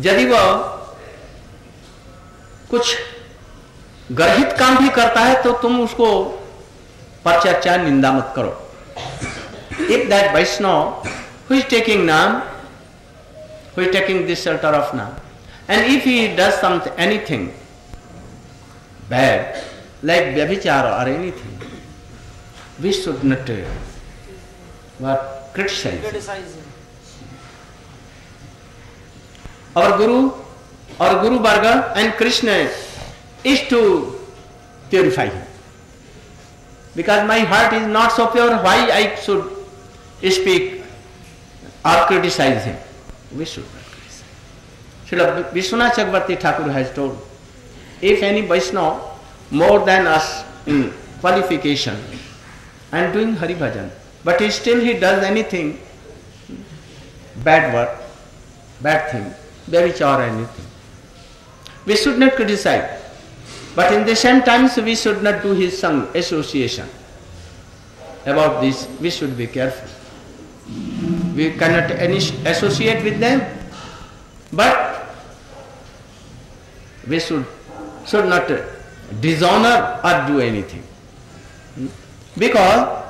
यदि वह कुछ गर्हित काम भी करता है तो तुम उसको परचर्चा, निंदा मत करो। If that Vaishnav who is taking nam who is taking this shelter of nam and if he does some anything bad like vyabhichar और anything we should not what criticize Criticize our guru or guru varga and krishna is to purify him because my heart is not so pure why i should speak or criticize him we should not criticize Srila Vishwanath Chakravarti Thakur has told if any Vaishnava more than us in qualification and doing Hari Bhajan but he still he does anything bad work bad thing or anything. We should not criticize. But in the same time, we should not do his song association. About this, we should be careful. We cannot associate with them, but we should should not dishonor or do anything. Because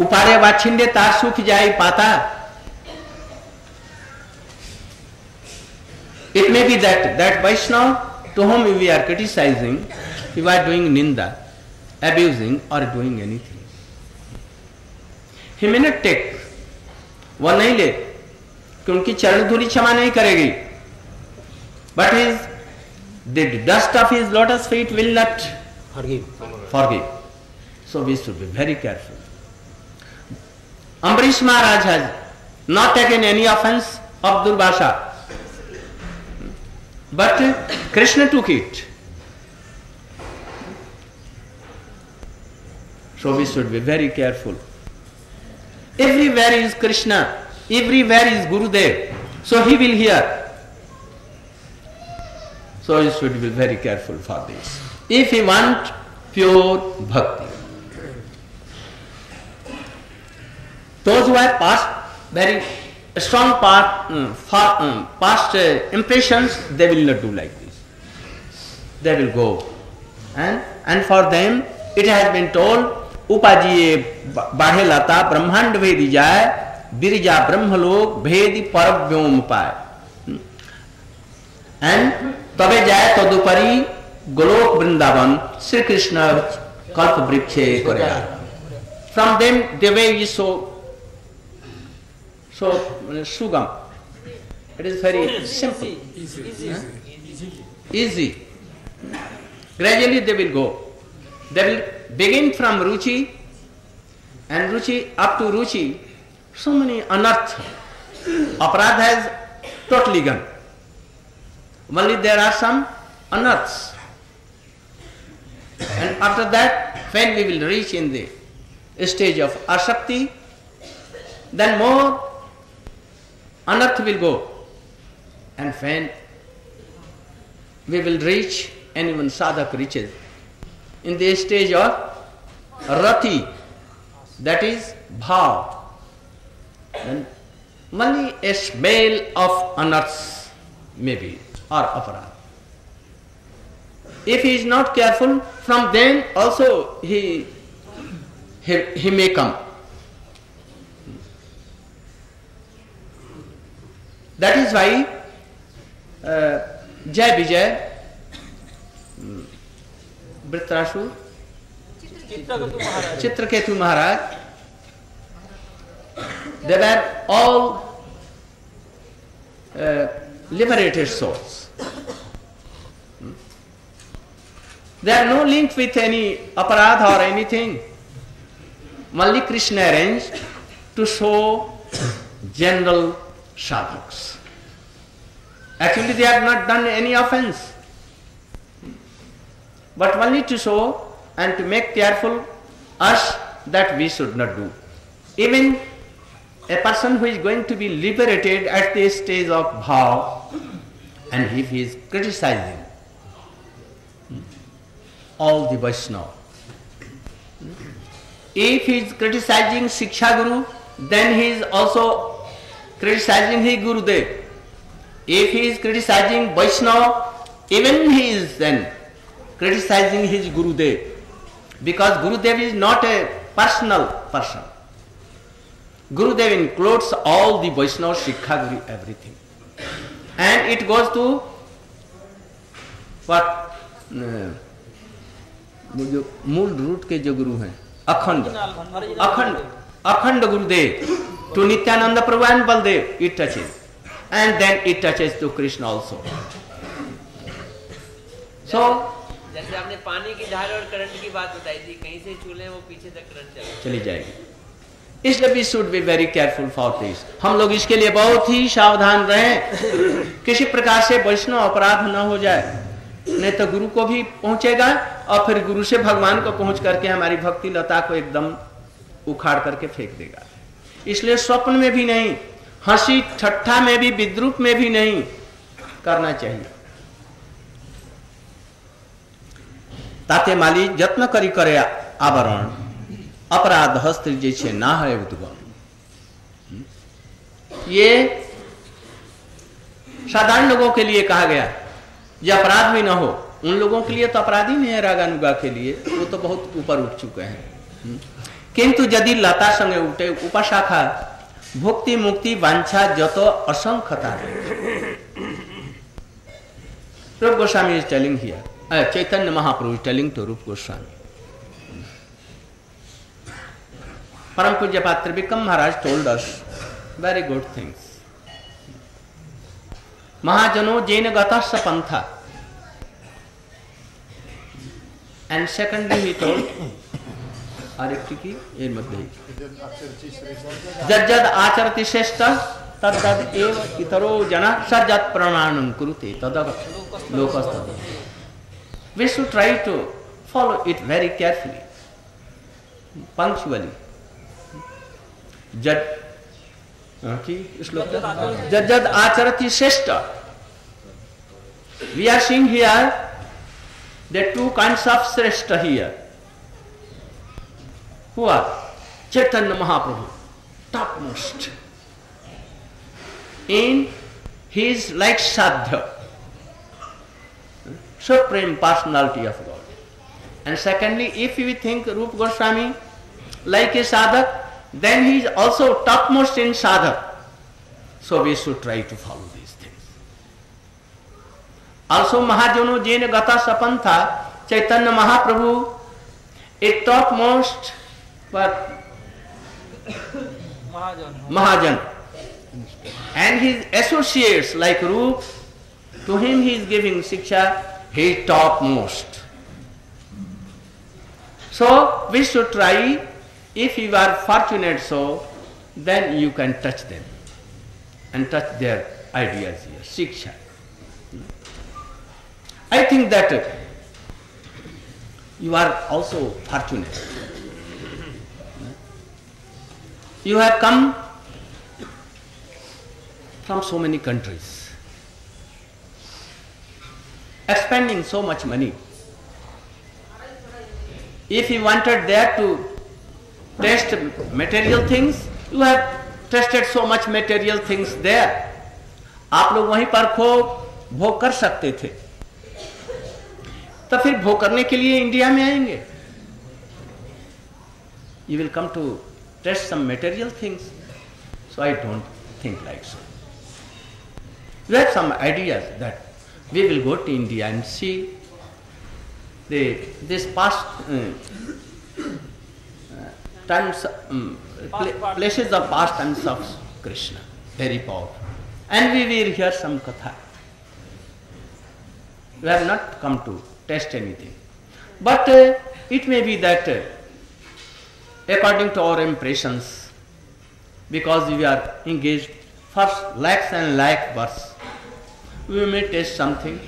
उपारे वाछिंडे तार सुख जाए पाता It may be that that Vaishnava to whom we are criticizing, we are doing ninda, abusing or doing anything. He may not take, वह नहीं ले कि उनकी चरण धूलि क्षमा नहीं करेगी but his the dust of his lotus feet will not Forgive. forgive. So we should be very careful. Ambarish Maharaj has not taken any offense of Durvasha. But Krishna took it. So we should be very careful. Everywhere is Krishna, everywhere is Gurudev. So he will hear. So you should be very careful for this. If you want pure bhakti. Those who have past very strong part, um, fa- um, past uh, impressions, they will not do like this. They will go. And, and for them, it has been told, उपाजीय बाढ़े लता ब्रह्मांड भेदी जाए बिरजा ब्रह्मलोक भेदी पर व्योम पाए एंड तब जाए तदुपरि गोलोक वृंदावन श्री कृष्ण कल्प वृक्षे फ्रॉम देम देवे so so sugam it is very simple easy gradually they will go they will begin from ruchi and ruchi up to ruchi so many anarth aparadh has totally gone only there are some unearths. And after that when we will reach in the stage of asakti. Then more unearth will go. And when we will reach even sadhak reaches in the stage of rati that is bhav. Then only a smell of unearths maybe or aparadh if he is not careful from then also he he, he may come that is why uh, jay vijay Maharaj Chitraketu Maharaj they were all uh, liberated souls hmm? There are no link with any aparadh or anything. Only Krishna arranged to show general sadhaks. Actually, they have not done any offense, but only to show and to make careful us that we should not do. Even a person who is going to be liberated at the stage of bhav, and if he is criticizing all the Vaishnava. If he is criticizing Shiksha Guru, then he is also criticizing his Gurudev. If he is criticizing Vaishnava, even he is then criticizing his Gurudev. Because Gurudev is not a personal person. Gurudev includes all the Vaishnava, Shiksha Guru, everything. And it goes to what? Uh, वो जो मूल रूट के जो गुरु हैं अखंड। अखंड। अखंड गुरुदेव। To Nityananda Prabhu and Baldev it touches and then it touches to Krishna also so जैसे आपने पानी की धार और करंट की बात बताई थी कहीं से चूल्हे वो पीछे तक करंट चली जाएगी। इसलिए we should be very careful for this हम लोग इसके लिए बहुत ही सावधान रहें। किसी प्रकार से वैष्णव अपराध न हो जाए। नहीं तो गुरु को भी पहुंचेगा और फिर गुरु से भगवान को पहुँच करके हमारी भक्ति लता को एकदम उखाड़ करके फेंक देगा। इसलिए स्वप्न में भी नहीं, हँसी ठट्ठा में भी, विद्रुप में भी नहीं करना चाहिए। ताते माली जत्न करी करे आवरण। अपराध हस्त जैसे ना है उद्गम। ये साधारण लोगों के लिए कहा गया, ये अपराध भी ना हो, उन लोगों के लिए तो अपराध ही नहीं है रागानुगा के लिए, वो तो बहुत ऊपर उठ चुके हैं। किंतु यदि लता संगे उठे, उपाशाखा, भुक्ति, मुक्ति, वांछा, जत, असंख्यता Rup Goswami is telling here Chaitanya Mahaprabhu telling to Rup Goswami. परम पूज्य पात्र Bikam Maharaj told very good things महाजनो Jain Jaina पंथ। And And secondly he told की जद जद श्रेष्ठ तद तद इतरो जना सज्जत प्रमाणम कुरुते तद we should try to follow it very carefully punctually जद श्लोक आचरती श्रेष्ठ। We are seeing here the two kind of shreshtha here हुआ Chaitanya Mahaprabhu top most in he is like sadhya supreme personality of God and secondly if you think Rup Goswami like ए साधक then he is also topmost in sadhana. So we should try to follow these things. Also Mahajanu Jain Gata Sapantha Chaitanya Mahaprabhu is topmost but Mahajan. And his associates like Roop, to him he is giving Siksha, he is topmost. So we should try if you are fortunate so, then you can touch them and touch their ideas here, Siksha. I think that you are also fortunate. You have come from so many countries, expending so much money. If you wanted there to test material things. You have tested so much material things there. आप लोग वहीं पर खूब भोग कर सकते थे। तो फिर भोग करने के लिए इंडिया में आएँगे। You will come to taste some material things so I don't think like so you have some ideas that we will go to India and see this past times um, pla- places of past times of Krishna, very powerful, and we will hear some katha. We have not come to test anything, but uh, it may be that. Uh, according to our impressions, because we are engaged for lakhs and lakh births, we may taste something,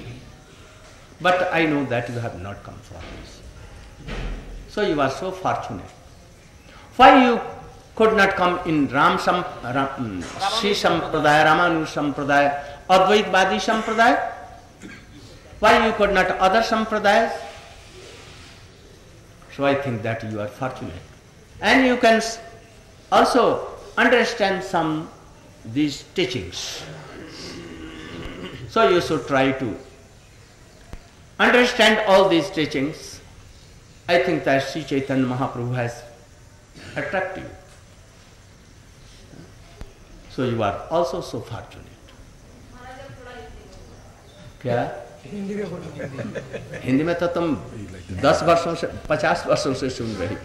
but I know that you have not come for this. So you are so fortunate. Why you could not come in Ram Sam, Ram, um, Sri Sampradaya, Ramanu Sampradaya, Advaitwadi Sampradaya? Why you could not other Sampradayas? So I think that you are fortunate. And you can also understand some these teachings. So you should try to understand all these teachings. I think that Sri Chaitanya Mahaprabhu has attracted you. So you are also so fortunate. क्या हिंदी में तो तुम दस वर्षों से, पचास वर्षों से सुन रही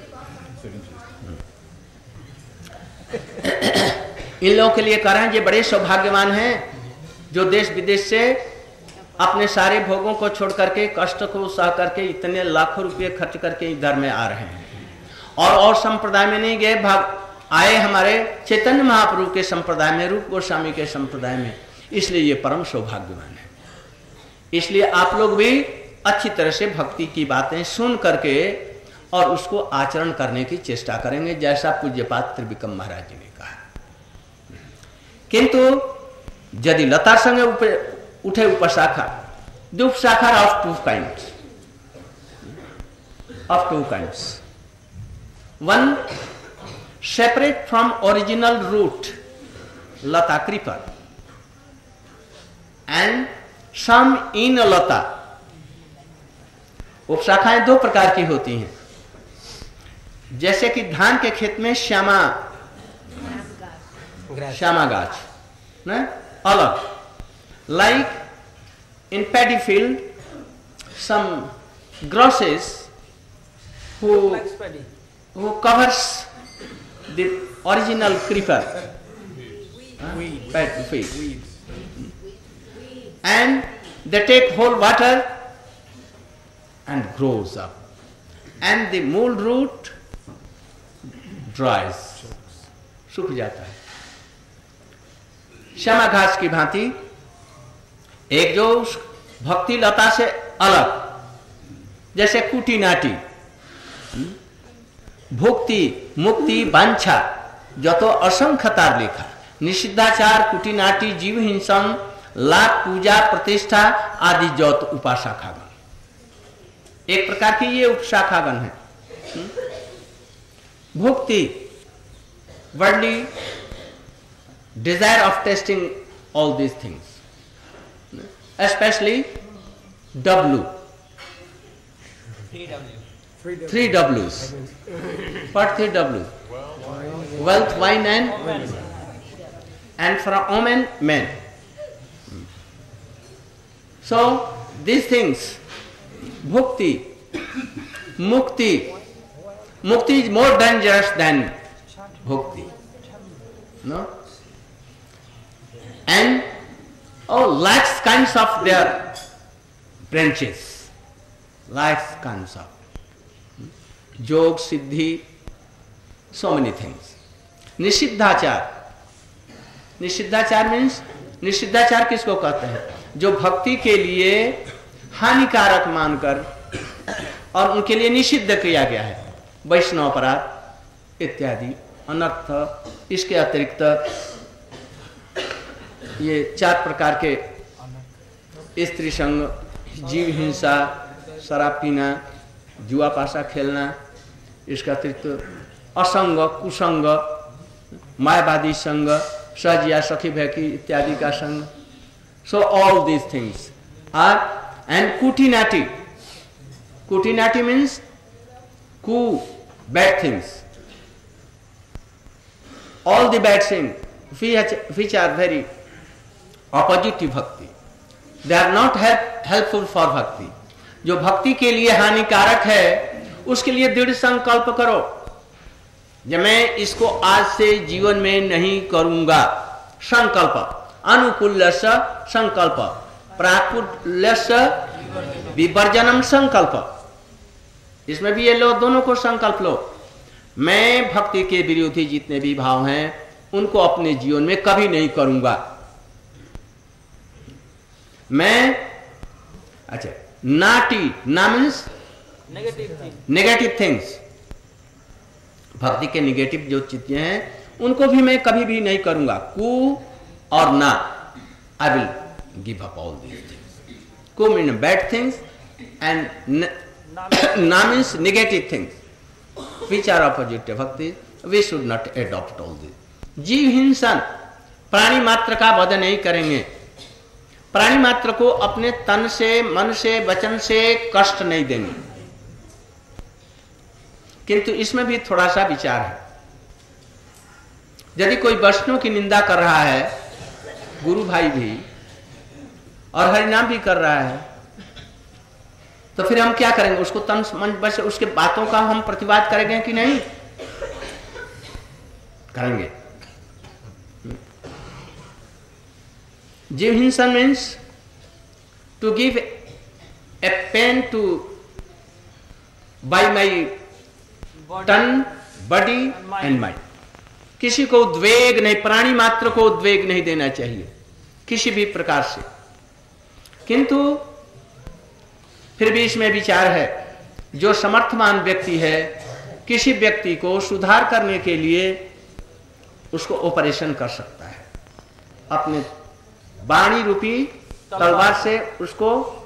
इन लोगों के लिए कह रहे हैं, ये बड़े सौभाग्यवान हैं, जो देश विदेश से अपने सारे भोगों को छोड़ करके, कष्ट को सह करके, इतने लाखों रुपए खर्च करके इधर में आ रहे हैं और और संप्रदाय में नहीं गए, भाग आए हमारे चैतन्य महाप्रभु के संप्रदाय में, रूप गोस्वामी के संप्रदाय में। इसलिए ये परम सौभाग्यवान है। इसलिए आप लोग भी अच्छी तरह से भक्ति की बातें सुन करके और उसको आचरण करने की चेष्टा करेंगे, जैसा पूज्यपात त्रिविक्रम महाराज जी ने कहा। किंतु यदि लता संग उठे उपशाखा upashakha of two kind of two kinds. One separate from original root lata creeper and some in lata उपशाखाएँ दो प्रकार की होती हैं। जैसे कि धान के खेत में श्यामा श्यामा गाछ अलग। Like in paddy field some grasses who वो covers the original creeper and they take whole water and grows up and the mool root dries सूख जाता है श्यामा घास की भांति एक जो भक्ति लता से अलग जैसे कुटी नाटी ভক্তি মুক্তি বাঞ্ছা যত অসংখ্য তার লেখা নিষিদ্ধাচার কুটিনাটি জীব হিংসন लाभ पूजा प्रतिष्ठा आदि जौत उपाशाखागण एक प्रकार की ये उपशाखागण है हम्म? भुक्ति worldly desire of testing all these things three W's. What three W's. Wealth wine and and for a woman men. So these things bhukti mukti. Mukti is more dangerous than bhukti. No? And oh lakhs kinds of their branches. Lakhs kinds of jog siddhi so many things. Nishiddhachar. Nishiddhachar means निषिद्धाचार किसको कहते हैं? जो भक्ति के लिए हानिकारक मानकर और उनके लिए निषिद्ध किया गया है। वैष्णव अपराध, इत्यादि, अनर्थ, इसके अतिरिक्त ये चार प्रकार के स्त्री संग, जीव हिंसा, शराब पीना, जुआ पासा खेलना इसका अतिरिक्त असंग कुसंग मायावादी संग सज या सखी भैकी इत्यादि का संग so all these things are and kutinati kutinati means ku bad things all the bad thing which are very opposite bhakti they are not help helpful for bhakti जो भक्ति के लिए हानिकारक है उसके लिए दृढ़ संकल्प करो। जब मैं इसको आज से जीवन में नहीं करूँगा, संकल्प। अनुकूल संकल्प। प्राकुल विवर्जनम संकल्प। इसमें भी ये लो, दोनों को संकल्प लो। मैं भक्ति के विरोधी जितने भी भाव हैं, उनको अपने जीवन में कभी नहीं करूँगा। मैं अच्छा नाटी ना मीन्स नेगेटिव थिंग्स भक्ति के नेगेटिव जो चीज़ें हैं उनको भी मैं कभी भी नहीं करूँगा। कु और ना। I will give up all these things ku mean bad things and na means negative things are opposite to bhakti, we should not adopt all this. जीव हिंसन। प्राणी मात्र का वध नहीं करेंगे। प्राणी मात्र को अपने तन से मन से वचन से कष्ट नहीं देंगे। किंतु इसमें भी थोड़ा सा विचार है। यदि कोई वैष्णव की निंदा कर रहा है, गुरु भाई भी, और हरिनाम भी कर रहा है तो फिर हम क्या करेंगे? उसको तन मन बस उसके बातों का हम प्रतिवाद करेंगे कि नहीं? करेंगे। Jiv hinsan means to give a pain to by my ton body and mind. किसी को उद्वेग नहीं, प्राणी मात्र को उद्वेग नहीं देना चाहिए, किसी भी प्रकार से। किंतु, फिर भी इसमें विचार है, जो समर्थमान व्यक्ति है, किसी व्यक्ति को सुधार करने के लिए उसको ऑपरेशन कर सकता है। अपने वाणी रूपी तलवार से उसको